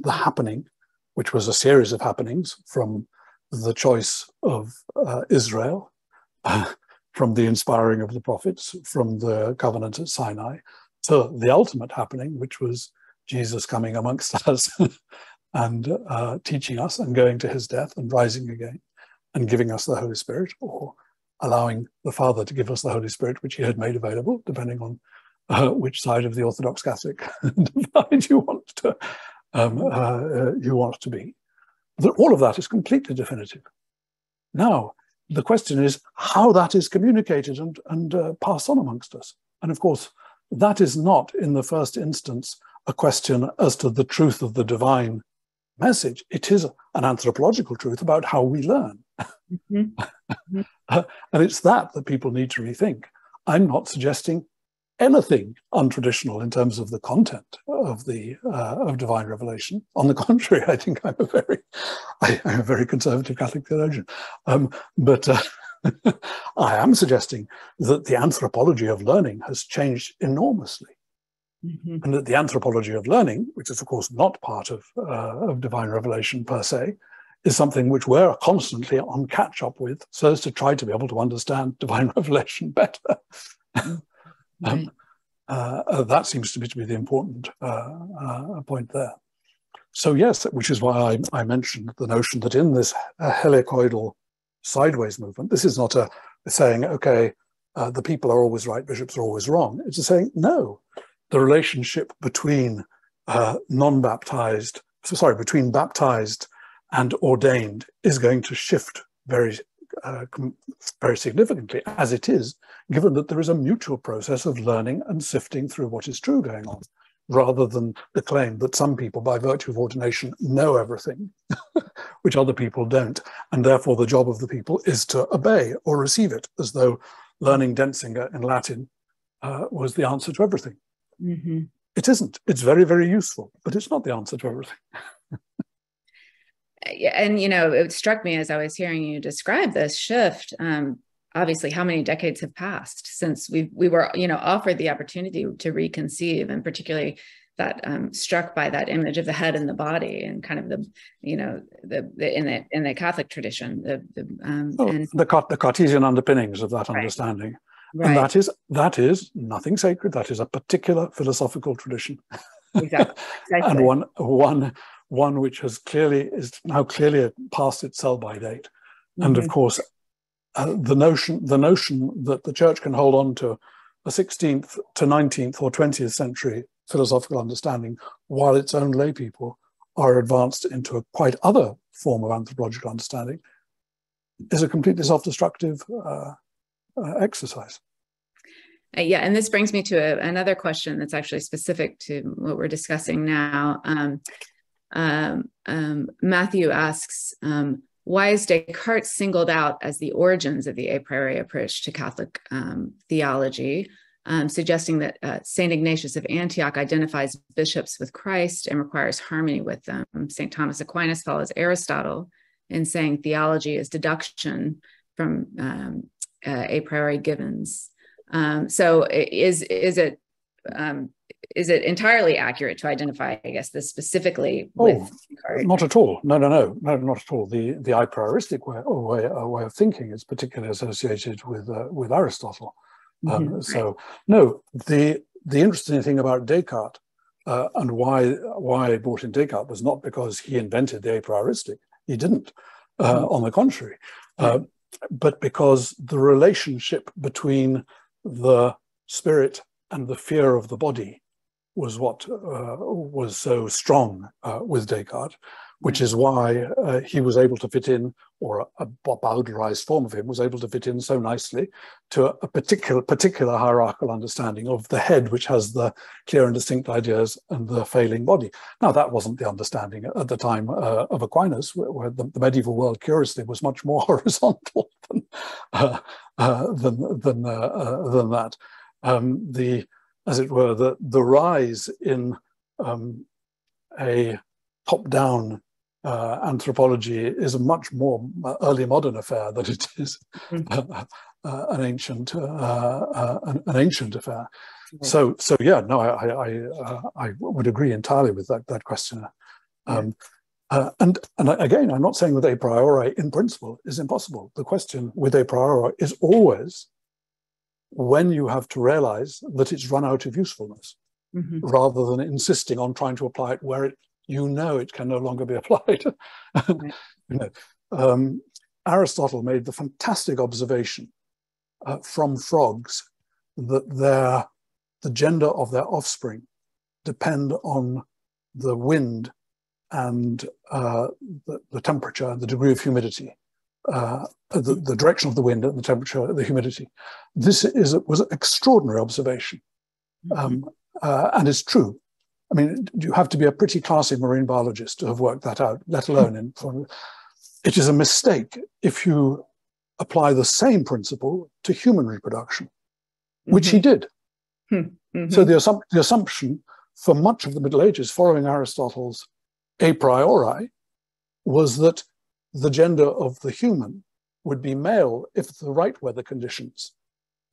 S3: The happening, which was a series of happenings from the choice of uh, Israel, from the inspiring of the prophets, from the covenant at Sinai, to the ultimate happening, which was Jesus coming amongst us and uh, teaching us and going to his death and rising again and giving us the Holy Spirit or allowing the Father to give us the Holy Spirit, which he had made available, depending on uh, which side of the Orthodox Catholic divide you want to um, uh, uh, you want to be. That all of that is completely definitive. Now, the question is how that is communicated and, and uh, passed on amongst us. And of course, that is not, in the first instance, a question as to the truth of the divine message. It is an anthropological truth about how we learn. Mm-hmm. and it's that that people need to rethink. I'm not suggesting anything untraditional in terms of the content of the uh, of divine revelation. On the contrary, I think I'm a very I, am a very conservative Catholic theologian. Um, but uh, I am suggesting that the anthropology of learning has changed enormously. Mm-hmm. And that the anthropology of learning, which is, of course, not part of, uh, of divine revelation per se, is something which we're constantly on catch up with so as to try to be able to understand divine revelation better. Mm-hmm. Um, right. um, uh, that seems to me to be the important uh, uh, point there. So, yes, which is why I, I mentioned the notion that in this uh, helicoidal sideways movement. This is not a saying, okay, uh, the people are always right, bishops are always wrong. It's a saying, no, the relationship between uh, non-baptized, sorry, between baptized and ordained is going to shift very, uh, very significantly, as it is, given that there is a mutual process of learning and sifting through what is true going on rather than the claim that some people, by virtue of ordination, know everything, which other people don't. And therefore, the job of the people is to obey or receive it, as though learning Denzinger in Latin uh, was the answer to everything. Mm-hmm. It isn't. It's very, very useful, but it's not the answer to everything.
S2: and, you know, it struck me as I was hearing you describe this shift. Um, obviously how many decades have passed since we we were you know offered the opportunity to reconceive and particularly that um, struck by that image of the head and the body and kind of the you know the, the in the in the Catholic tradition the the um,
S3: oh, and, the, the Cartesian underpinnings of that right. understanding. Right. And that is that is nothing sacred. That is a particular philosophical tradition, exactly. Exactly. and one one one which has clearly is now clearly past its sell by date. Mm-hmm. And of mm-hmm. course, uh, the notion the notion that the church can hold on to a 16th to 19th or 20th century philosophical understanding while its own lay people are advanced into a quite other form of anthropological understanding is a completely self-destructive uh, uh, exercise.
S2: Uh, yeah, and this brings me to a, another question that's actually specific to what we're discussing now. Um, um, um, Matthew asks, um, why is Descartes singled out as the origins of the a priori approach to Catholic um, theology, um, suggesting that uh, St. Ignatius of Antioch identifies bishops with Christ and requires harmony with them? St. Thomas Aquinas follows Aristotle in saying theology is deduction from um, uh, a priori givens. So is is it um, is it entirely accurate to identify, I guess, this specifically with oh,
S3: Descartes? Not at all. No, no, no, no, not at all. The the a prioristic way, way, uh, way of thinking is particularly associated with uh, with Aristotle. Um, mm-hmm. So no, the the interesting thing about Descartes uh, and why why I brought in Descartes was not because he invented the a prioristic. He didn't. Uh, mm-hmm. On the contrary, uh, but because the relationship between the spirit and the fear of the body was what uh, was so strong uh, with Descartes, which is why uh, he was able to fit in, or a, a bowdlerized form of him was able to fit in so nicely to a, a, particular particular hierarchical understanding of the head, which has the clear and distinct ideas, and the failing body. Now that wasn't the understanding at the time uh, of Aquinas, where, where the, the, medieval world, curiously, was much more horizontal than uh, uh, than than, than that. Um, the as it were, the, the rise in um, a top-down uh, anthropology is a much more early modern affair than it is mm-hmm. uh, uh, an ancient uh, uh, an, an, ancient affair. So so yeah, no, I I, uh, I would agree entirely with that that questioner. Um, and and again, I'm not saying that a priori in principle is impossible. The question with a priori is always when you have to realize that it's run out of usefulness mm-hmm. rather than insisting on trying to apply it where it you know it can no longer be applied. you know, um, Aristotle made the fantastic observation uh, from frogs that their the gender of their offspring depend on the wind and uh, the, the, temperature and the degree of humidity uh, the, the, direction of the wind and the temperature, the humidity. This is was an extraordinary observation, mm-hmm. um, uh, and it's true. I mean, you have to be a pretty classy marine biologist to have worked that out, let alone in. It is a mistake if you apply the same principle to human reproduction, which mm-hmm. he did. Hmm. Mm-hmm. So the, assum- the assumption for much of the Middle Ages, following Aristotle's a priori, was that the gender of the human would be male if the right weather conditions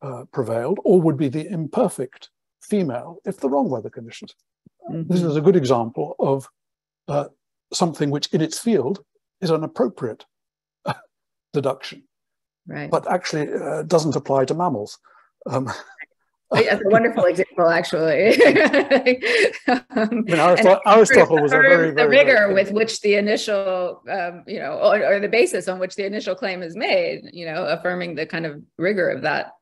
S3: uh, prevailed, or would be the imperfect female if the wrong weather conditions. Mm-hmm. This is a good example of uh, something which, in its field, is an appropriate uh, deduction,
S2: right.
S3: but actually uh, doesn't apply to mammals. Um,
S2: That's a wonderful example, actually.
S3: um, I mean, Aristotle, Aristotle was a very, very
S2: the rigor very, with which the initial, um, you know, or, or, the basis on which the initial claim is made, you know, affirming the kind of rigor of that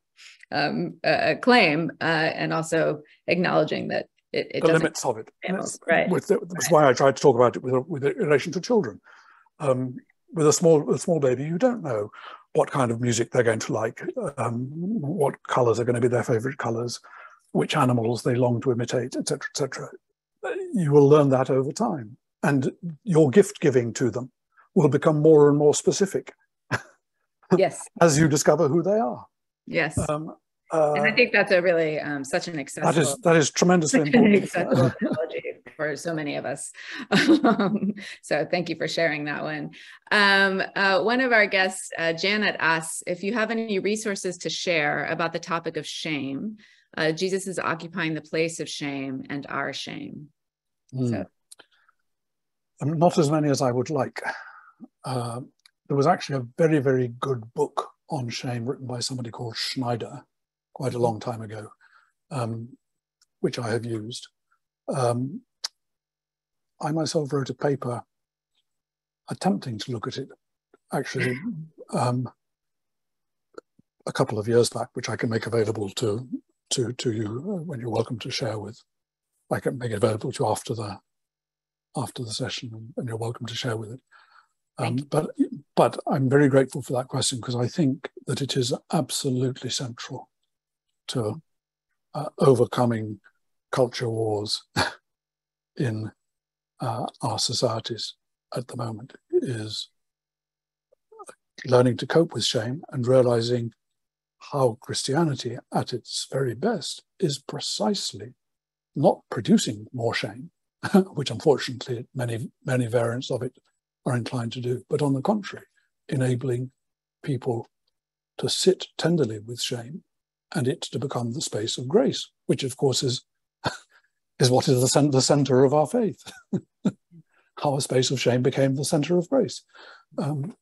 S2: um, uh, claim, uh, and also acknowledging that it, it
S3: the limits of it.
S2: Right.
S3: With the, that's right. why I tried to talk about it with with relation to children. Um, with a small a small baby, you don't know what kind of music they're going to like, um, what colors are going to be their favorite colors, which animals they long to imitate, etc., etc. You will learn that over time, and your gift giving to them will become more and more specific.
S2: Yes.
S3: as you discover who they are.
S2: Yes. Um, uh, and I think that's a really um, such an accessible.
S3: That is that is tremendously important
S2: for so many of us. Um, so thank you for sharing that one. Um, uh, one of our guests, uh, Janet, asks if you have any resources to share about the topic of shame. Uh, Jesus is occupying the place of shame and our shame. Mm. So.
S3: Um, not as many as I would like. Uh, there was actually a very, very good book on shame written by somebody called Schneider quite a long time ago, um, which I have used. Um, I myself wrote a paper attempting to look at it, actually, um, a couple of years back, which I can make available to to to you when you're welcome to share with. I can make it available to you after the after the session, and you're welcome to share with it. Um, but but I'm very grateful for that question because I think that it is absolutely central to uh, overcoming culture wars in uh, our societies at the moment is learning to cope with shame and realizing how Christianity at its very best is precisely not producing more shame, which unfortunately many, many variants of it are inclined to do, but on the contrary, enabling people to sit tenderly with shame and it to become the space of grace, which of course is, is what is the, the center of our faith. How a space of shame became the center of grace. Um,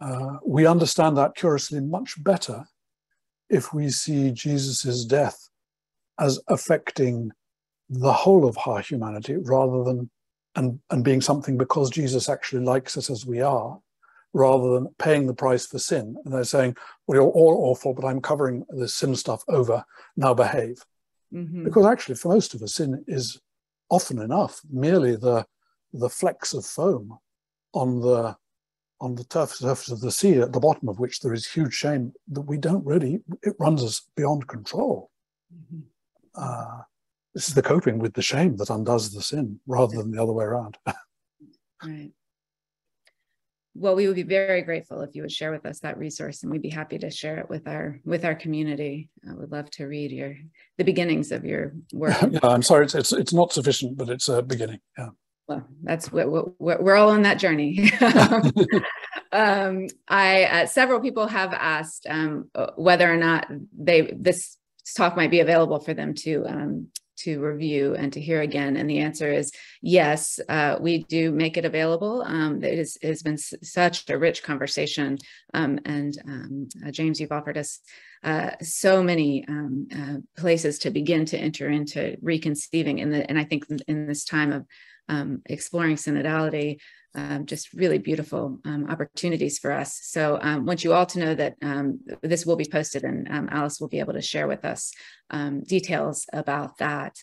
S3: uh, we understand that curiously much better if we see Jesus' death as affecting the whole of our humanity rather than and, and being something because Jesus actually likes us as we are, rather than paying the price for sin. And they're saying, well, you're all awful, but I'm covering the sin stuff over, now behave. Mm-hmm. Because actually, for most of us, sin is often enough merely the, the flecks of foam on the on the surface of the sea at the bottom of which there is huge shame that we don't really, it runs us beyond control. Mm-hmm. Uh, this is the coping with the shame that undoes the sin rather than the other way around.
S2: right. Well, we would be very grateful if you would share with us that resource, and we'd be happy to share it with our with our community. I would love to read your the beginnings of your work.
S3: yeah, I'm sorry, it's, it's it's not sufficient, but it's a beginning. Yeah.
S2: Well, that's what we're we're all on that journey. um, I uh, several people have asked um, whether or not they this talk might be available for them to um, to review and to hear again? And the answer is yes, uh, we do make it available. Um, it, is, it has been such a rich conversation. Um, and um, uh, James, you've offered us uh, so many um, uh, places to begin to enter into reconceiving. In the, and I think in this time of um, exploring synodality, um, just really beautiful um, opportunities for us. So I um, want you all to know that um, this will be posted and um, Alice will be able to share with us um, details about that.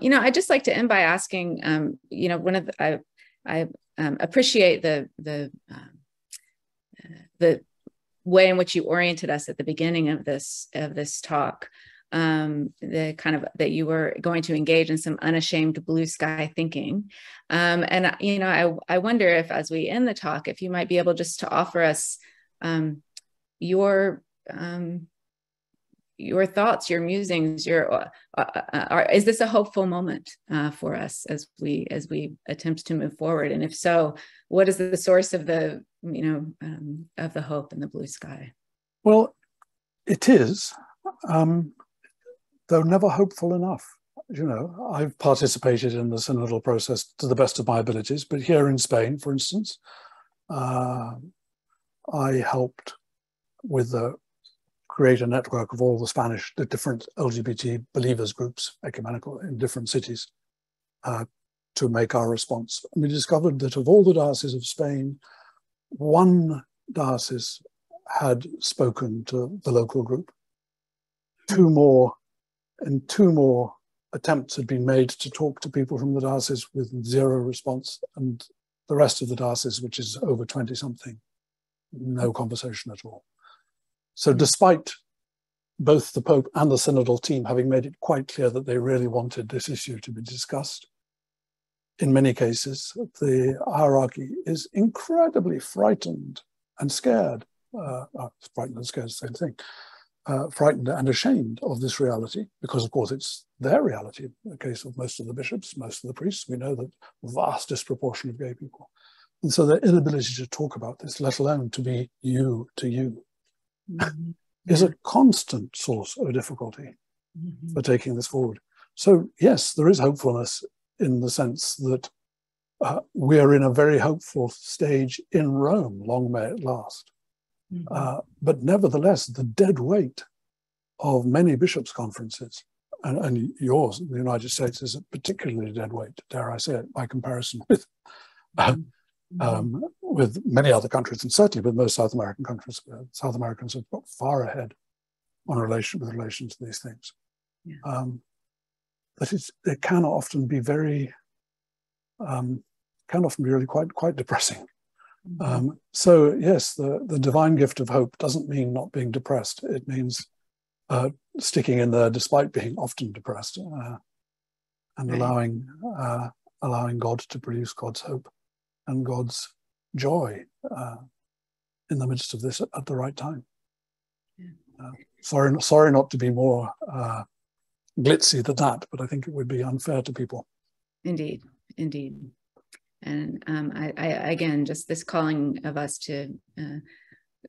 S2: you know, I'd just like to end by asking, you know, one of the, I, I appreciate the, the, the way in which you oriented us at the beginning of this, of this talk um, the kind of that you were going to engage in some unashamed blue sky thinking. Um, and, you know, I, I wonder if as we end the talk, if you might be able just to offer us um, your um, your thoughts, your musings, your uh, uh, uh, is this a hopeful moment uh, for us as we as we attempt to move forward? And if so, what is the source of the you know um, of the hope in the blue sky?
S3: Well, it is. Um, though never hopeful enough. You know, I've participated in the synodal process to the best of my abilities, but here in Spain, for instance, uh, I helped with the create a network of all the Spanish, the different LGBT believers groups, ecumenical in different cities, uh, to make our response. And we discovered that of all the dioceses of Spain, one diocese had spoken to the local group. Two more and two more attempts had been made to talk to people from the diocese with zero response, and the rest of the diocese, which is over 20 something, no conversation at all. So, despite both the Pope and the synodal team having made it quite clear that they really wanted this issue to be discussed, in many cases, the hierarchy is incredibly frightened and scared. Uh, uh frightened and scared, same thing uh, frightened and ashamed of this reality, because of course it's their reality. In the case of most of the bishops, most of the priests, we know that vast disproportion of gay people. And so their inability to talk about this, let alone to be you to you, mm-hmm. is a constant source of difficulty mm-hmm. for taking this forward. So, yes, there is hopefulness in the sense that uh, we are in a very hopeful stage in Rome, long may it last. Mm-hmm. Uh, but nevertheless, the dead weight of many bishops' conferences, and, and yours, in the United States, is a particularly dead weight, dare I say it, by comparison with uh, um, with many other countries, and certainly with most South American countries. Uh, South Americans have got far ahead on relation with relation to these things. Yeah. Um, but it can often be very, um, can often be really quite quite depressing. Mm-hmm. Um, so yes, the the divine gift of hope doesn't mean not being depressed. It means uh, sticking in there despite being often depressed, uh, and right. allowing uh, allowing God to produce God's hope and God's joy uh, in the midst of this at the right time. Uh, sorry, sorry not to be more uh, glitzy than that, but I think it would be unfair to people.
S2: Indeed, indeed. And um, I, I, again, just this calling of us to uh,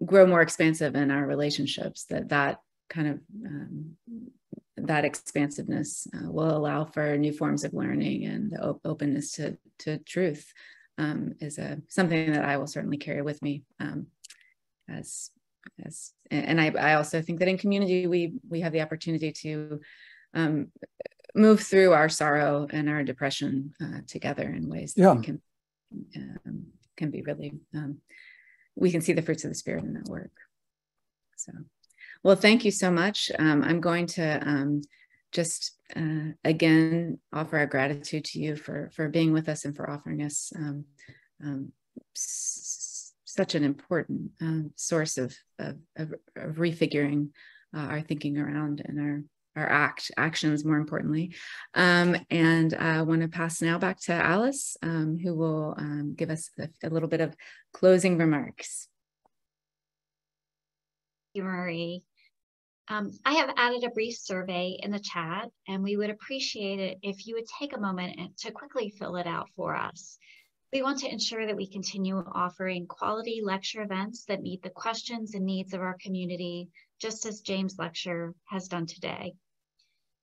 S2: grow more expansive in our relationships, that that kind of um, that expansiveness uh, will allow for new forms of learning and the op- openness to to truth um, is a something that I will certainly carry with me um, as as and I, I also think that in community we we have the opportunity to um, move through our sorrow and our depression uh, together in ways that yeah. can um, can be really um, we can see the fruits of the spirit in that work. So, well, thank you so much. Um, I'm going to um, just uh, again offer our gratitude to you for for being with us and for offering us um, um, s- such an important um, source of, of, of, of refiguring uh, our thinking around and our our act actions more importantly. Um, and i want to pass now back to alice um, who will um, give us a, a, little bit of closing remarks.
S1: Thank you marie. Um, I have added a brief survey in the chat, and we would appreciate it if you would take a moment to quickly fill it out for us. We want to ensure that we continue offering quality lecture events that meet the questions and needs of our community, just as James' lecture has done today.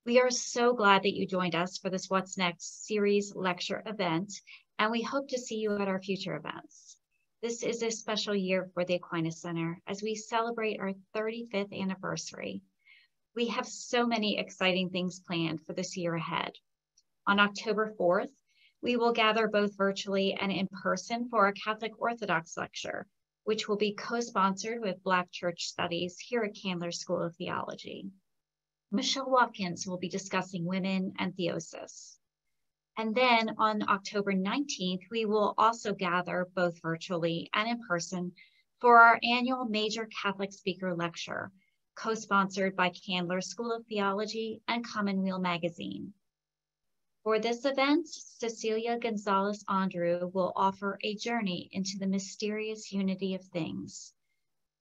S1: We are so glad that you joined us for this What's Next series lecture event, and we hope to see you at our future events. This is a special year for the Aquinas Center as we celebrate our 35th anniversary. We have so many exciting things planned for this year ahead. On October 4th, we will gather both virtually and in person for a Catholic Orthodox lecture, which will be co-sponsored with Black Church Studies here at Candler School of Theology. Michelle Watkins will be discussing women and theosis. And then on October 19th, we will also gather both virtually and in person for our annual Major Catholic Speaker Lecture, co-sponsored by Candler School of Theology and Commonweal Magazine. For this event, Cecilia Gonzalez Andrieu will offer a journey into the mysterious unity of things,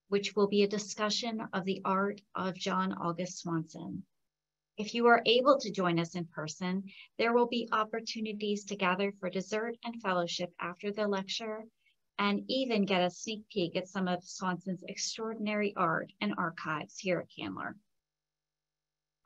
S1: which will be a discussion of the art of John August Swanson. If you are able to join us in person, there will be opportunities to gather for dessert and fellowship after the lecture, and even get a sneak peek at some of Swanson's extraordinary art and archives here at Candler.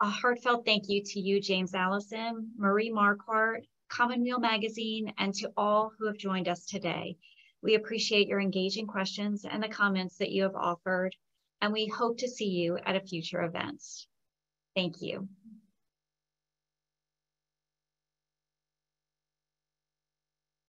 S1: A heartfelt thank you to you, James Alison, Marie Marquardt, Commonweal Magazine, and to all who have joined us today. We appreciate your engaging questions and the comments that you have offered, and we hope to see you at a future event. Thank you.